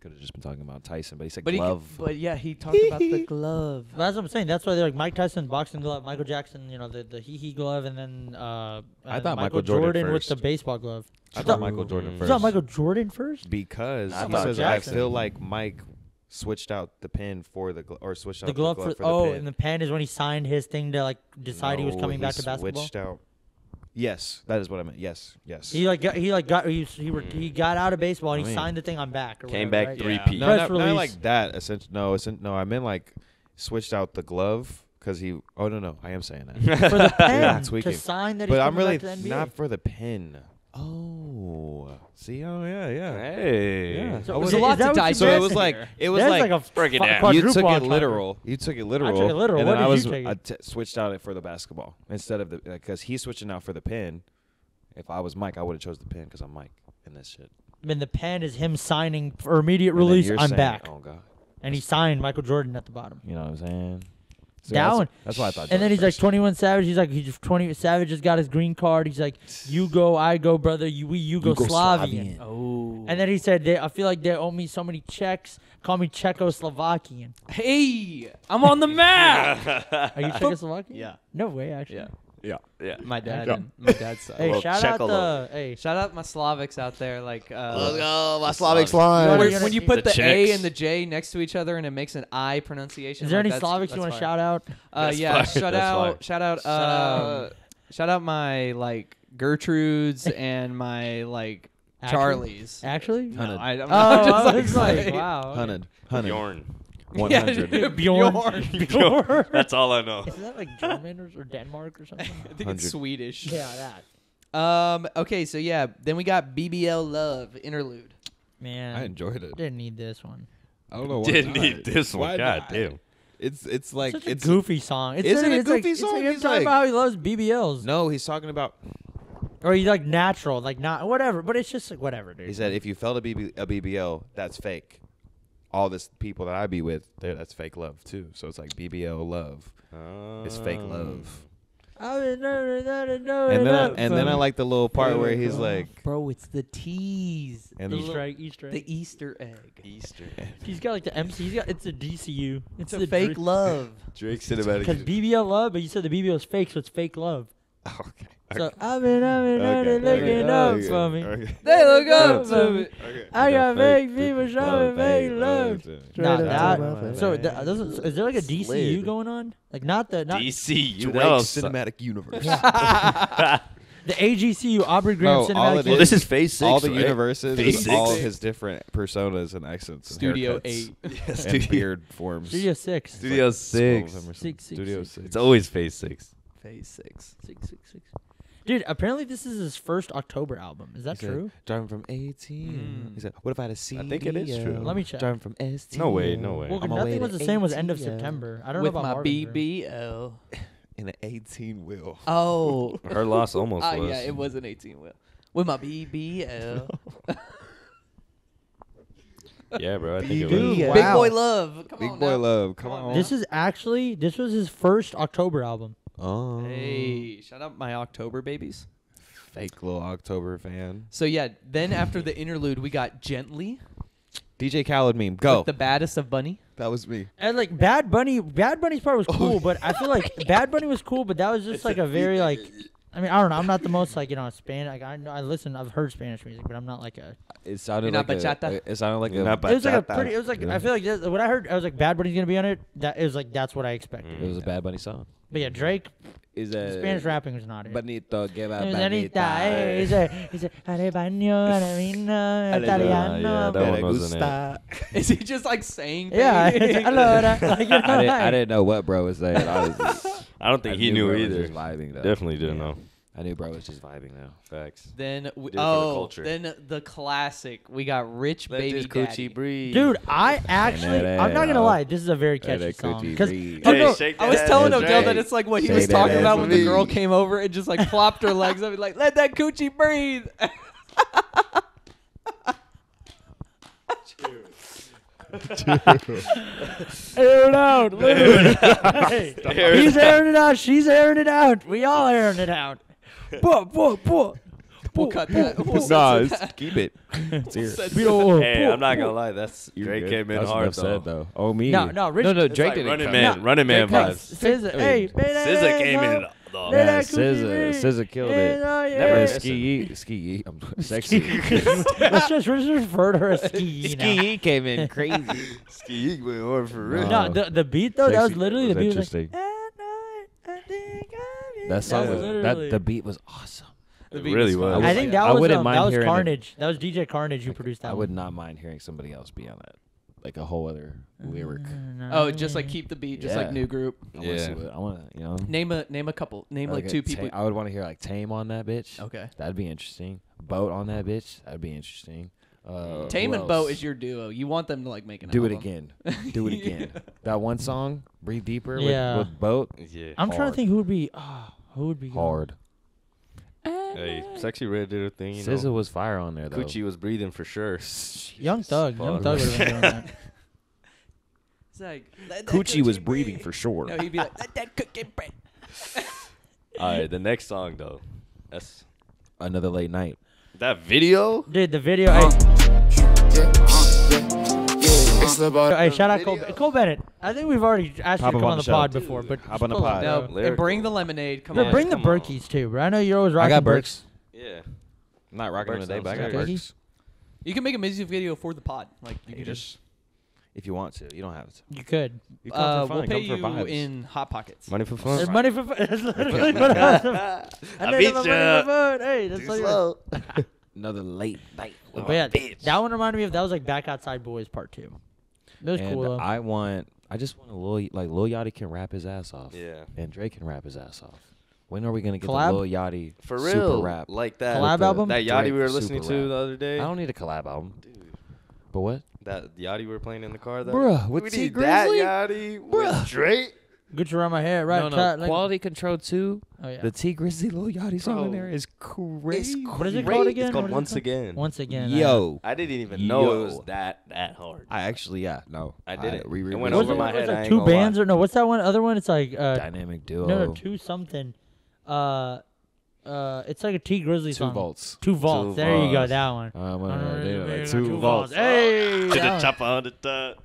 could have just been talking about Tyson, but he said But he, glove. but yeah, he talked about the [LAUGHS] glove. But that's what I'm saying. That's why they're like Mike Tyson boxing glove, Michael Jackson, you know, the the hee hee glove, and then uh, I thought Michael Michael Jordan with the baseball glove. I You thought Michael Jordan You first. thought Michael Jordan first? because I he thought says I Jackson. feel like Mike switched out the pin for the glo- or switched out The glove, the glove for, for, oh, the pin. and the pen is when he signed his thing to like decide he was No, coming back to he basketball. Switched out. Yes, that is what I meant. Yes, yes. He like got, he like got he he, re- he mm. got out of baseball and I he mean- signed the thing on back. Or Came whatever, back right? three Yeah. P. no, press not, not release. like that. Essentially, no, essen- no. I meant like switched out the glove because he. Oh no, no, I am saying that. for the [LAUGHS] pen to tweaking. sign that. but I'm coming really back to the NBA. not for the pin. Oh, see, oh yeah, yeah. Hey. Yeah. So I is was- a lot to what you So it was like it was like, like a break it fi- down. you took it top. literal. You took it literal. it literal. And What then I did was you take it? I t- switched out it for the basketball instead of the uh, because he's switching out for the pin. If I was Mike, I would have chose the pin because I'm Mike in this shit. I mean, the pen is him signing for immediate And release. I'm saying, back, Oh god, and he signed Michael Jordan at the bottom. you know what I'm saying? So Down. That's, that's why I thought. And then Jordan he's like 21 Savage. He's like he's 20 Savage just got his green card. He's like, you go, I go, brother. You we Yugoslavian. Oh. And then he said, they, I feel like they owe me so many checks. Call me Czechoslovakian. hey, I'm on the map. [LAUGHS] Are you [LAUGHS] Czechoslovakian? Yeah. No way, actually. yeah, Yeah. Yeah. my dad Yeah. and my dad's side. Hey, Well, shout out Czecholo. the hey. Shout out my Slavics out there. Like, uh, go, my Slavic slime. You where- wanna- when you put the, A Czechs. and the J next to each other and it makes an I pronunciation. Is there like any that's- Slavics that's you want to fire. shout out? Uh, That's yeah, fire. shout That's out, shout out, um, shout out my like Gertrudes [LAUGHS] and my like Actually? Charlies. Actually? No, Hunted. I, I'm Oh, not [LAUGHS] just I like, was like, saying- [LAUGHS] wow. Hunted. Hunted. Bjorn. One Yeah, hundred. [LAUGHS] Bjorn. Bjorn. [LAUGHS] Bjorn. That's all I know. Is that like German or, or Denmark or something? [LAUGHS] I think it's Swedish. yeah, that. Um. Okay. So yeah. Then we got BBL Love interlude. Man, I enjoyed it. didn't need this one. I don't know why. Didn't not. need this Why one. God not? damn. It's it's like Such a it's goofy song. It's Is it a it's like, goofy it's song? like him He's talking like- about how he loves BBLs. No, he's talking about. Or he's like natural, like not whatever. But it's just like whatever, dude. He said, if you felt a, BB, a BBL, that's fake. All this people that I be with, that's fake love too. So it's like BBL love. It's fake Um, love. And then I, and then I like the little part where he's like, Bro, it's the tease. and the Easter egg, Easter egg. The Easter egg. Easter. He's got like the MC. He's got it's a DCU. It's the a fake love. Drake cinematic. Because BBL love, but you said the BBL is fake, so it's fake love. [LAUGHS] okay. So I've been, I've been, I've been Okay, looking okay, up okay, for me. okay. They look up up to to me. me. Okay. I got fake fake people showing fake love. Nah, that. So th- doesn't, is there like a DCU Slid. going on? Like not the not DCU. Drake cinematic universe. [LAUGHS] the AGCU Aubrey Graham No, all cinematic. it well, this is Phase Six. all the right? universes, Phase is all six. his different personas and accents, and Studio haircuts, eight. [LAUGHS] and Studio- weird forms. Studio six. Studio like Six. scrolls Six, six, Studio six. six. It's always Phase Six. Phase six. Six six six. Dude, apparently this is his first October album. Is that He said, true? Driving from 18. Mm. He said, "What if I had a CD? I think it is true. Let me check. Driving from ST. No way, no way. Well, On my nothing way was the same was end of September. I don't With know about my Marvin Gaye. BBL. [LAUGHS] in an 18 wheel. Oh. [LAUGHS] Her loss almost Ah, was. yeah, it was an 18 wheel. With my BBL. [LAUGHS] Yeah, bro. I think it was. wow. Big boy love. Come Big on boy now. love. Come Come on, on. This is actually this was his first October album. Oh, Hey, shut up, my October babies. fake little October fan. So yeah, then after the interlude, we got Gently. DJ Khaled meme. Go. With the baddest of Bunny. that was me. And like Bad Bunny, Bad Bunny's part was oh, cool, but I feel like [LAUGHS] Bad Bunny was cool, but that was just like a very [LAUGHS] like. I mean, I don't know. I'm not the most like you know Spanish. Like I know I listen. I've heard Spanish music, but I'm not like a. It sounded You're not like a. It sounded like a. not It was like a Bachata. pretty. It was like Yeah. I feel like this, when I heard I was like Bad Bunny's gonna be on it. That it was like that's what I expected. It was a Bad Bunny song. But yeah, Drake Is a Spanish rapping was not it. Bonito, que va Señorita, eh, he said, he said, "Ale baño, ale vino, italiano." yeah, that one wasn't it. Is he just like saying? Yeah, things? [LAUGHS] it's allora. Like, you know, I didn't, I like- didn't know what bro was saying. Honestly, I don't think I he knew knew bro was either. just vibing though. Definitely didn't Yeah. know. I knew bro was just vibing though. Facts. Then we, Did it for the oh, culture. then the classic. We got Rich Let Baby this Daddy. coochie breathe. Dude, I actually, that I'm not gonna out. lie. This is a very Let catchy that song. coochie 'Cause- breathe. oh, Hey, no, shake I was that telling ass, Odell Drake. that it's like what he Say was that talking ass about when the breathe. girl came over and just like flopped her legs up and like let that coochie breathe. [LAUGHS] Air it out. literally. Hey, He's airing it out. She's airing it out. We all airing it out. Buh, buh, buh. We'll cut that. We'll nah, it's, that. keep it. It's here. Hey, I'm not gonna lie. That's You're Drake good. came in That's hard though. said, though. Oh me. No, no, Rich. no, no. Drake like didn't. Running come. Man, No, Running Man Drake Hey, vibes. SZA, hey, SZA came in though. Yeah, that coochie SZA. SZA killed it. yeah. Never Yeah. ski yeet, ski yeet. I'm [LAUGHS] sexy. let's just let's refer to her as ski [LAUGHS] now. ski yeet came in [LAUGHS] crazy. Ski went hard for real. No, the the beat though, that was Sexy literally the was beat. Was like, interesting. I think. That song was was that the beat was awesome. The It really was was. I think that I was wouldn't um, mind that was hearing it. Carnage. That was DJ Carnage who produced that. I one. would not mind hearing somebody else be on that, like a whole other lyric. Oh, just like keep the beat, just like new group. I wanna see Yeah. what- I want to, you know, Name a name a couple. Name like, a two Ta- people. I would want to hear like Tame on that bitch. Okay. That'd be interesting. Boat on that bitch. That'd be interesting. Uh, Tame who and Boat else? is your duo. You want them to like make an Do it album. again. [LAUGHS] Do it again. [LAUGHS] That one song, Breathe Deeper Yeah. with, with Boat. Yeah. I'm trying to hard. think who would be. Oh, who would be good? Hard. [LAUGHS] Hey, eh. Sexyy Red did her thing. You SZA know. was fire on there though. Gucci was breathing for sure. [LAUGHS] [LAUGHS] Young Thug. Young. Thug would have been doing that. It's like, "Let that Coochie was coochie breathing for sure. No, he'd be like, let that cookie breathe. All right, the next song though. That's Another late night. that video. Dude, the video. Hey, It's about hey, shout out Cole, Cole Bennett. I think we've already asked Hop you to up come on on the the show. pod before, but Hop on the pull up, pod. bro. No, and lyrical. bring the lemonade. Come Bro, on. bring the come on. Berkeys too, bro. I know you're always rocking I got Berks. Burks. Yeah. I'm not rocking them Burks today, but I got sounds good. Burks. You can make a music video for the pod. Like you can Hey, just. If you want to, you don't have to. You could. You come Uh, for fun. we'll pay come you for vibes. in hot pockets. Money for There's fun. money for fun. [LAUGHS] That's literally what [LAUGHS] I was. I need beat my ya. money for fun. Hey, that's all you [LAUGHS] Another late night. with But my yeah, bitch. that one reminded me of that was like Back Outside Boys Part Two. That was and cool. Though. I want. I just want a Lil like Lil Yachty can rap his ass off. Yeah. And Drake can rap his ass off. When are we gonna get Collab? the Lil Yachty For super rap? Like that. Collab the- album? That Yachty we were listening to rap. the other day. I don't need a collab album. Dude, But what? that Yachty we were playing in the car. That Bruh, with we T need that Yachty Bruh. with Drake. Gucci around my head, right? no, no. cut, like- Quality Control Two. oh yeah. The Tee Grizzley Lil Yachty song in there is crazy. what is it called again? It's called is Once called? Again. Once again. Yo, I didn't even know it was that that hard. I actually yeah no. I did it. We It re- went What's over it- my what's head, it, two gonna lie. bands or no? What's that one? Other one? It's like uh, dynamic duo. no, no, two something. Uh, uh, it's like a Tee Grizzley Two song. volts. Two volts. there you go. That one. Uh, uh, they were like two two volts. Hey. To the that one. chopper on the top.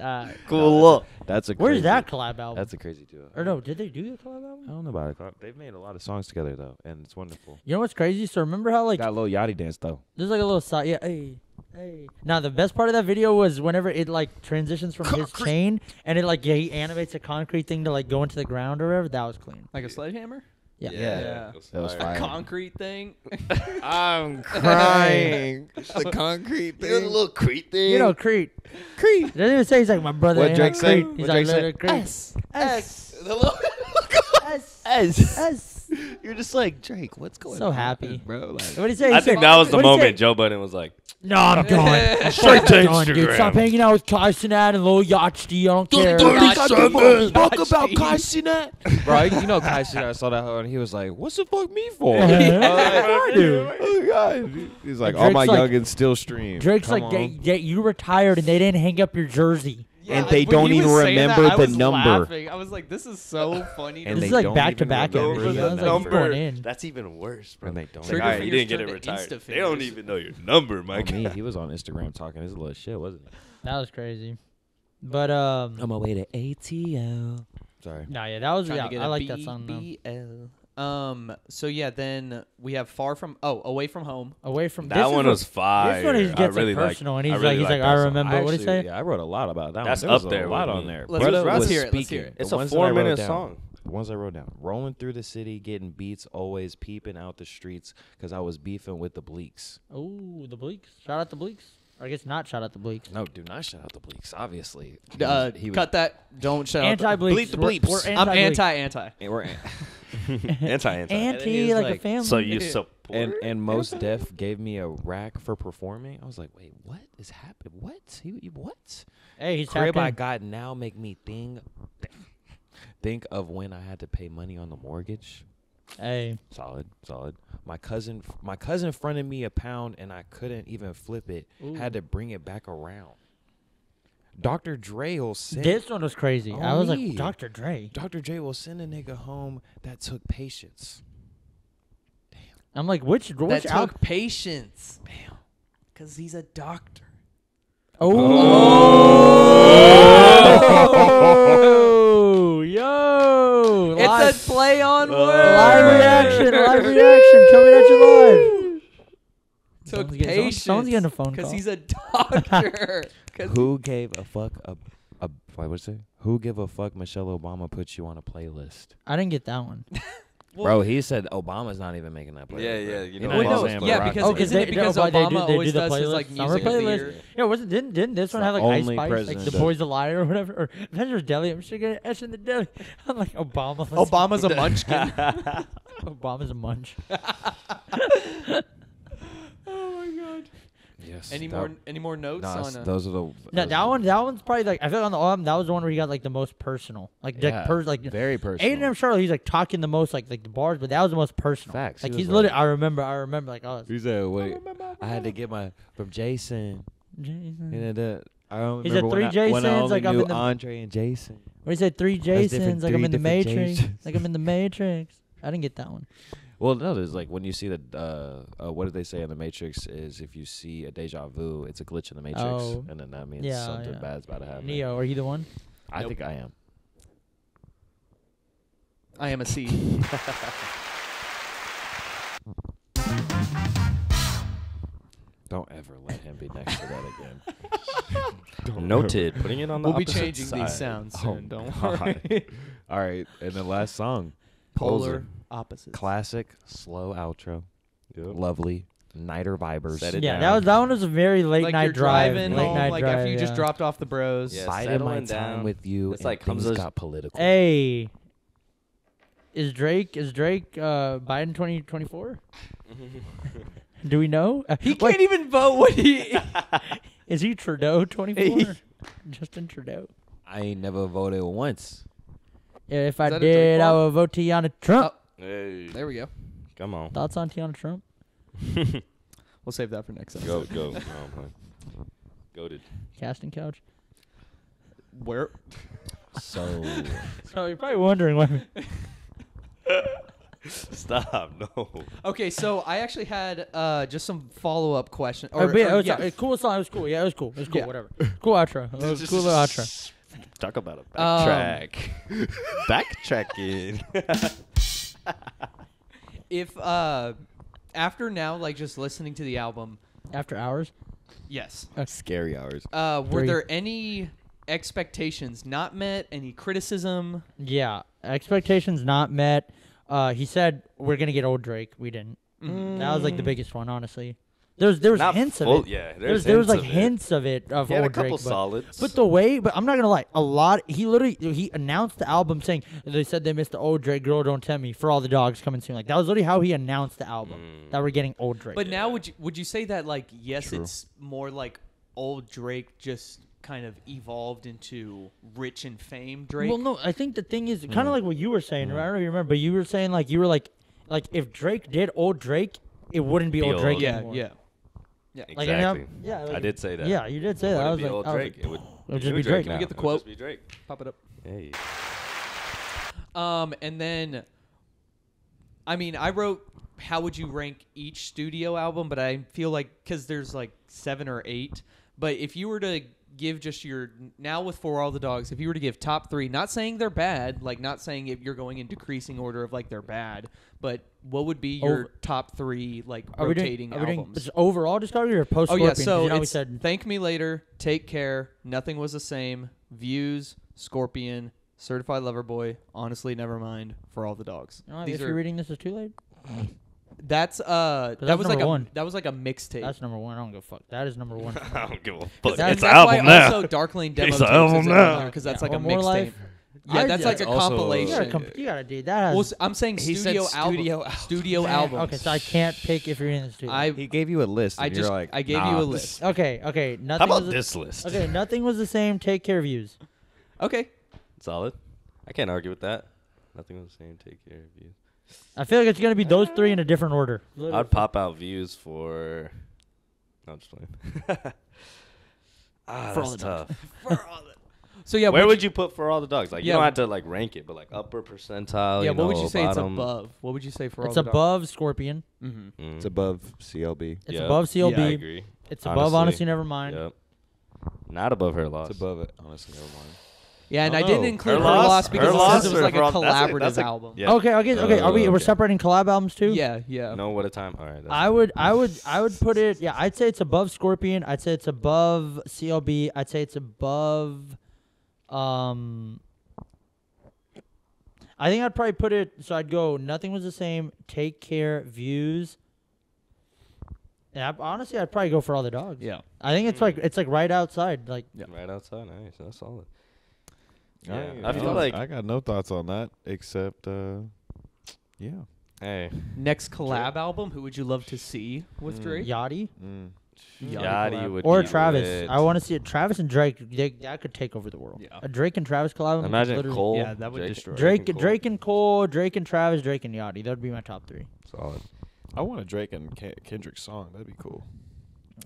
Uh, Cool look. That's a where's crazy, that collab album? That's a crazy duo. or no, did they do the collab album? I don't know about it. They've made a lot of songs together though, and it's wonderful. You know what's crazy? So remember how like Got a little Yachty dance though. there's like a little side. Yeah. Hey. Hey. Now the best part of that video was whenever it like transitions from his chain and it like yeah, he animates a concrete thing to like go into the ground or whatever. That was clean. Like a sledgehammer? Yeah. Yeah. That was A fire. concrete thing? [LAUGHS] I'm [LAUGHS] crying. It's the [LAUGHS] concrete You know the little Crete thing. You know, Creed. Creed. Doesn't even say he's like my brother. What Drake like say? Creed. He's What like Drake say? little Creed. S. S. The little S. S. S. [LAUGHS] You're just like Drake. What's going on? So happy. bro? Like, [LAUGHS] What did he say? I think that was the what'd he say? moment Joe Budden was like, No, I'm done. Straight to I'm done, dude. Instagram. Stop hanging out with Kai Cenat and Lil Yachty. I don't care. Don't think I give a Fuck about Kai Cenat. [LAUGHS] Bro, you know Kai Cenat. I saw that hoe and he was like, "What's the fuck me for?" Yeah. I was Dude. Oh god. He's like, And "All my Drake's like- youngins still stream." Drake's Come like, yeah, on. you retired and they didn't hang up your jersey. And they when don't even was saying that, remember I the number. laughing. I was like, this is so [LAUGHS] funny. And this they is like don't back to even back remember every the year. I was like, number. in. That's even worse, bro. And they don't. It's like, Trigger all right, you didn't get it retired. They don't even know your number, Mike. Oh, me, he was on Instagram talking his little shit, wasn't he? That was crazy. But um, On my way to ATL. Sorry. no, yeah, that was yeah. to get I a like that song though. BBL. Um. So yeah, then we have far from oh away from home. Away from That this is one what- was fire. This one he I gets really like personal, and he's I like, he's like, that I song. remember. What did he say? Yeah, I wrote a lot about that That's one. There up was there a lot on me. there. Let's- Brother let's was hear it, let's speaking. hear it. The It's a ones that I wrote four-minute down. song. The ones I wrote down. Rolling through the city, getting beats, always peeping out the streets, because I was beefing with the Bleaks. Oh, the Bleaks. Shout out the Bleaks. Or I guess not shout out the Bleaks. No, do not shout out the Bleaks. Obviously, He Uh, he was- cut that. Don't shout. out the- Anti Bleaks. Bleep the bleeps. We're, we're I'm [LAUGHS] [LAUGHS] anti-Bleaks. anti anti. And we're Anti, anti. Anti, he was like, a like- family. So you support? and and most def gave me a rack for performing. I was like, wait, what is happening? What? He, he- what? hey, he's Crib tapped I in. got now make me think think of when I had to pay money on the mortgage. Hey, Solid, solid. My cousin, my cousin fronted me a pound and I couldn't even flip it. Had to bring it back around. Dr. Dre will send. this one was crazy. Oh, I Oh, was me. like, Dr. Dre. Dr. Dre will send a nigga home that took patience. Damn. I'm like, which That which took al- patience. Bam. Because he's a doctor. Oh, oh yo! It's live, a play on Uh, words. live reaction, live [LAUGHS] reaction coming at you live. Took Someone's getting- someone- patience. someone's getting a phone Because call. he's a doctor. [LAUGHS] 'Cause Who gave a fuck a, a what was it? Who give a fuck Michelle Obama put you on a playlist? I didn't get that one. [LAUGHS] Bro, he said Obama's not even making that playlist. Yeah, yeah, you know know what what I'm I'm saying? saying, yeah, Barack because Oh, isn't it because no, but they Obama do- they do always the does his playlist like summer music of the playlist. year? Yeah, wasn't didn't didn't this one the have like Ice only Spice, like president the that- boys a liar or whatever, or Avengers Deli? I'm sure getting etched in the deli. [LAUGHS] I'm like Obama. let's- Obama's a munchkin. [LAUGHS] Obama's a munch. [LAUGHS] Yes. any more any more notes Nah, on s- uh, those are the. No, that one that one's probably like I feel like on the album that was the one where he got like the most personal, like Yeah, like, per, like very personal. 8am in Charlotte, he's like talking the most, like like the bars, but that was the most personal. Facts, he Like was he's like- literally. I remember. I remember. Like oh, He said, "Wait, I had to get my from Jason." Jason. And then, uh, I don't He said remember three when I, when I Jasons, only like I'm knew in the- Andre and Jason. What he said? Three different- Jasons. Like I'm three in the different Matrix. Jasons. like I'm in the Matrix. I didn't get that one. Well, no, there's like when you see the uh, uh, what did they say in the Matrix is if you see a deja vu, it's a glitch in the Matrix, Oh. and then that means Yeah, something yeah. bad's about to happen. Neo, are you the one? I Nope. think I am. I am a C. [LAUGHS] Don't ever let him be next to that again. [LAUGHS] Noted. Putting it on the We'll be changing side. these sounds Oh, soon. Don't God. worry. [LAUGHS] All right, and the last song, Polar Closer. Opposites. classic slow outro, Yep. lovely nighter vibers. Set it yeah, down. that was that one was a very late like night you're drive. driving late home, night like drive, after you just dropped off the bros. Yeah, Biding my settling time down. with you. It's and like things Hamza's- got political. Hey, is Drake is Drake uh, Biden twenty twenty four? [LAUGHS] Do we know? Uh, He wait, can't even vote when he. [LAUGHS] Is he Trudeau twenty four? Justin Trudeau. I ain't never voted once. Yeah, if I that a Drake did, I would vote Tiana Trump. Hey, there we go. come on. Thoughts on Tiana Trump? [LAUGHS] We'll save that for next Go, episode. go. [LAUGHS] Oh, man. Goated. Casting couch. Where? So [LAUGHS] So you're probably wondering why. Stop. No. Okay, so I actually had uh, just some follow up question. Oh, Or, but yeah, or- it was yeah. a cool song. It was cool. Yeah, it was cool. It was cool. Yeah. Whatever. Cool outro. It was a cool little outro. Talk about a Um, backtrack. Backtracking. [LAUGHS] if uh, after now, like just listening to the album, After hours. yes. Scary hours. Uh, were Three. there any expectations not met? Any criticism? Yeah, expectations not met. Uh, he said we're gonna get old Drake. We didn't. That was like the biggest one, honestly. There was there was Not hints full- of it. yeah, there there's was, there was like of it. hints of it of He had a old couple Drake. But, solids. but the way, but I'm not gonna lie. A lot. He literally he announced the album saying they said they missed the old Drake. Girl, don't tell me. For all the dogs coming soon. Like that was literally how he announced the album Mm. that we're getting old Drake. But now, would you would you say that like yes, True. it's more like old Drake just kind of evolved into rich and fame Drake? Well, no, I think the thing is Mm. kind of like what you were saying. I don't know if you remember, but you were saying like you were like, like if Drake did old Drake, it wouldn't be Be old Drake old. yeah, anymore. Yeah. Like, I know- Exactly. yeah, I did say that. Yeah, you did say It that. I wouldn't was be like, old I was Drake. like, it would, it would just be Drake. now. Can we get the It would just quote? be Drake. Pop it up. Hey. Um, and then, I mean, I wrote how would you rank each studio album, but I feel like because there's like seven or eight. But if you were to give just your now with For All the Dogs, if you were to give top three, not saying they're bad, like not saying if you're going in decreasing order of like they're bad, but what would be your Over- top three like Are we rotating doing, are we doing albums? this overall discography or post Oh yeah, Scorpion? 'Cause so you know we it's said Thank Me Later, Take Care, Nothing Was the Same, Views, Scorpion, Certified Lover Boy, Honestly Nevermind, For All the Dogs. You know what, These if are you're reading this is too late. [LAUGHS] that's uh that that's was like number a one. that was like a mixtape. That's number one. I don't give a fuck. That is number one. [LAUGHS] I don't give a fuck. And That's- It's that's an why album now. also Dark Lane demo It's an album now. because that's Yeah, like a One More mixtape. Life. Yeah, I- that's like a that's also- You compilation. gotta, comp- you gotta do that. Has, well, s- I'm saying He said studio album. studio album. [LAUGHS] Studio Man, album. Okay, so I can't pick if you're in the studio. I He gave you a list. I and just you're like, I gave nah. you a list. okay, okay. How Nothing. about was the- this list? Okay, nothing was the same. Take care of views. Okay. Solid. I can't argue with that. Nothing was the same. Take care of you. I feel like it's gonna be those three in a different order. I'd pop out views for. No, I'm just playing. [LAUGHS] ah, For all that's the dogs. tough. [LAUGHS] So yeah, Where would would you put for all the dogs? Like you don't have to like rank it, but like upper percentile. yeah, you what would you say it's above? What would you say for all It's the dogs? It's above Scorpion. Mm-hmm. Mm. It's above CLB. It's Yeah. above CLB. I agree. It's above Honestly. Honestly Nevermind. Yep. Not above her loss. It's above it. Honestly, never mind. Yeah, and I I didn't include Her her, loss- loss because her it loss says it was like a for all- that's a- collaborative that's a- album. Yeah. Okay, okay, okay. Are we we're separating collab albums too? Yeah, yeah. No, what a time. All right. I would, I would, I would put it. Yeah, I'd say it's above Scorpion. I'd say it's above CLB. I'd say it's above. Um. I think I'd probably put it. So I'd go. Nothing was the same. Take care. Views. Yeah, I- honestly, I'd probably go for all the dogs. Yeah. I think it's like it's like right outside. Like Yeah. right outside. Nice. That's solid. I, Yeah. I feel I- like- I got no thoughts on that except, uh, yeah. Hey, Next collab album, who would you love to see with Mm. Drake? Yachty Mm. Yachty Yachty collab. would or be Travis. lit. I want to see it. Travis and Drake. They, that could take over the world. Yeah. A Drake and Travis collab. would Imagine literally- Cole. Yeah, that would Drake- destroy. Drake, and Cole. Drake and Cole, Drake and Travis, Drake and Yachty. That would be my top three. Solid. I want a Drake and Ke- Kendrick song. That'd be cool.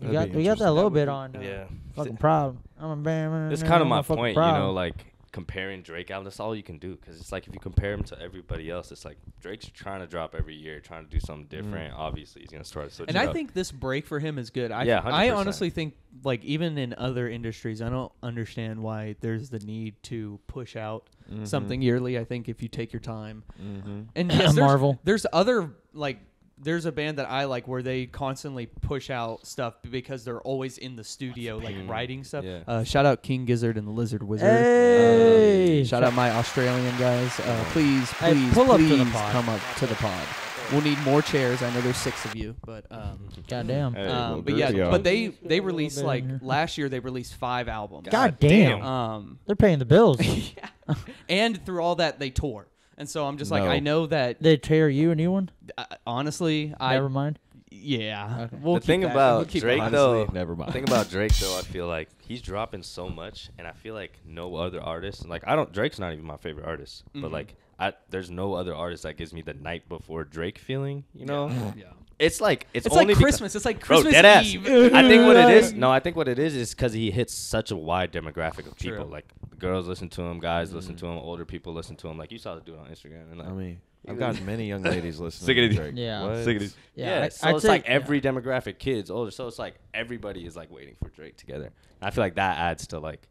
We That'd got we got that a little That bit on. Uh, Yeah. Fucking problem. I'm a bam. It's kind of my fucking point, you know, like comparing Drake album. That's all you can do, because it's like if you compare him to everybody else, it's like Drake's trying to drop every year, trying to do something different. Obviously, he's gonna start switching And I up. think this break for him is good. I Yeah, I 100%. honestly think like even in other industries, I don't understand why there's the need to push out Mhm. something yearly. I think if you take your time Mhm. and [CLEARS THROAT] yes, there's, Marvel. there's other like there's a band that I like where they constantly push out stuff because they're always in the studio like writing stuff. yeah. Uh, shout out King Gizzard and the Lizard Wizard. Hey! Um, shout out my Australian guys. Uh, please, Hey, please, pull up to please the pod. come up to the pod. We'll need more chairs. I know there's six of you, but um, Goddamn. Hey, um, well, but yeah, yeah. but they they little released like last year they released five albums. God damn. Um, They're paying the bills. [LAUGHS] yeah. and through all that they tore, and so I'm just like No. I know that. they tear you a new one. Uh, honestly, I Never mind. yeah. Okay. We'll the keep thing that- about we'll keep Drake, that. though, Honestly, never mind. The thing about Drake though, I feel like he's dropping so much, and I feel like no other artist. Like I don't. Drake's not even my favorite artist, Mhm. but like I, there's no other artist that gives me the night before Drake feeling. You know, Yeah. [LAUGHS] it's like it's, It's, only like because- Christmas. It's like Bro, Christmas dead ass. Eve. I think what it is. [LAUGHS] No, I think what it is is because he hits such a wide demographic of people. True. Like girls listen to him, guys listen mm-hmm. to him, older people listen to him. Like you saw the dude on Instagram, and like I mean, I've gotten many young [LAUGHS] ladies listening Sick to of. Drake. Yeah. Sick of Yeah, Yeah, I- so I'd it's say- like yeah. every demographic, kids, older. So it's like everybody is like waiting for Drake together. I feel like that adds to like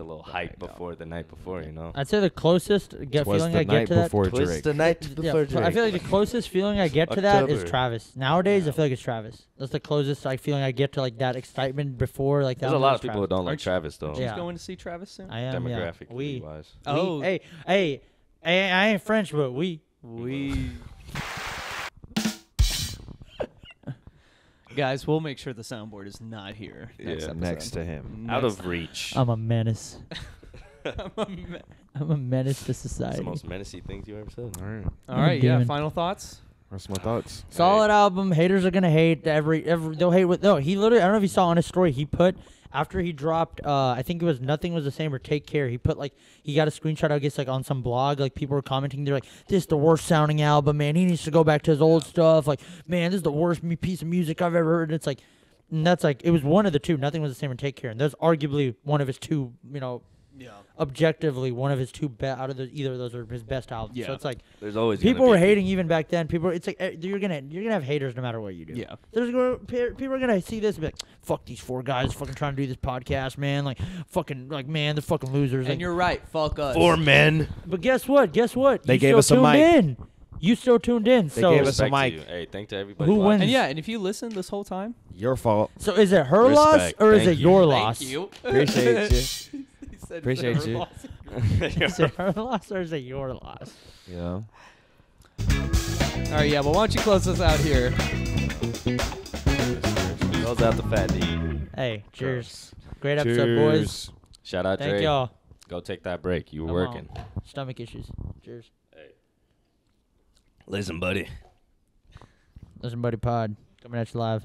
the little hype before the night before, you know. I'd say the closest get Twas feeling the I night get to that. before Twist Drake. the night Yeah, before I feel like the closest feeling I get to that is October. Travis. Nowadays, I feel like it's Travis. That's the closest like feeling I get to like that excitement before like that. There's a was lot of people who Travis. don't like Aren't you- Travis though. Yeah. going to see Travis soon? I am. Yeah. Demographically We. wise. we- Oh. Hey, hey, hey! I ain't French, but we. We. Guys, we'll make sure the soundboard is not here next Yeah. episode. Next to him. Out of reach. I'm a menace. [LAUGHS] I'm [LAUGHS] a me- I'm a menace to That's society. the most menacing things you ever said. All right. All I'm a right, yeah. demon. Final thoughts. That's my thoughts. Solid album. Haters are gonna hate every every. They'll hate with no. He literally. I don't know if you saw on his story. He put after he dropped. Uh, I think it was nothing was the same or take care. He put like he got a screenshot. I guess like on some blog. Like people were commenting. They're like, "This is the worst sounding album, man. He needs to go back to his old stuff. Like, man, this is the worst piece of music I've ever heard." And it's like, and that's like it was one of the two. Nothing was the same or take care. And that's arguably one of his two. You know, Yeah. objectively one of his two best out of the, either of those are his best albums. Yeah. So it's like There's always people be were people- hating even back then. People, it's like eh, you're gonna you're gonna have haters no matter what you do. Yeah. There's gonna pe- people are gonna see this and be like, "Fuck these four guys, fucking trying to do this podcast, man. Like, fucking, like, man, they're fucking losers." And Like, you're right. Fuck us. Four men. but guess what? Guess what? They you gave still us a tuned mic. in. You still tuned in. They so, gave us a Respect to mic. you. Hey, thank to everybody. Who watching. wins? And yeah, and if you listen this whole time, Your fault. so is it her loss Respect. or is Thank it you. your Thank loss? thank you. Appreciate you. [LAUGHS] He said Appreciate never you. lost. is it her loss or is it your loss? You know. All right, yeah. Well, why don't you close us out here? Goes out the fat D. Hey, cheers. Great episode, boys. Cheers. Shout out Thank Drake. y'all. Go take that break. You were Come working. on. Stomach issues. Cheers. Hey. Listen, buddy. Listen, buddy, pod coming at you live.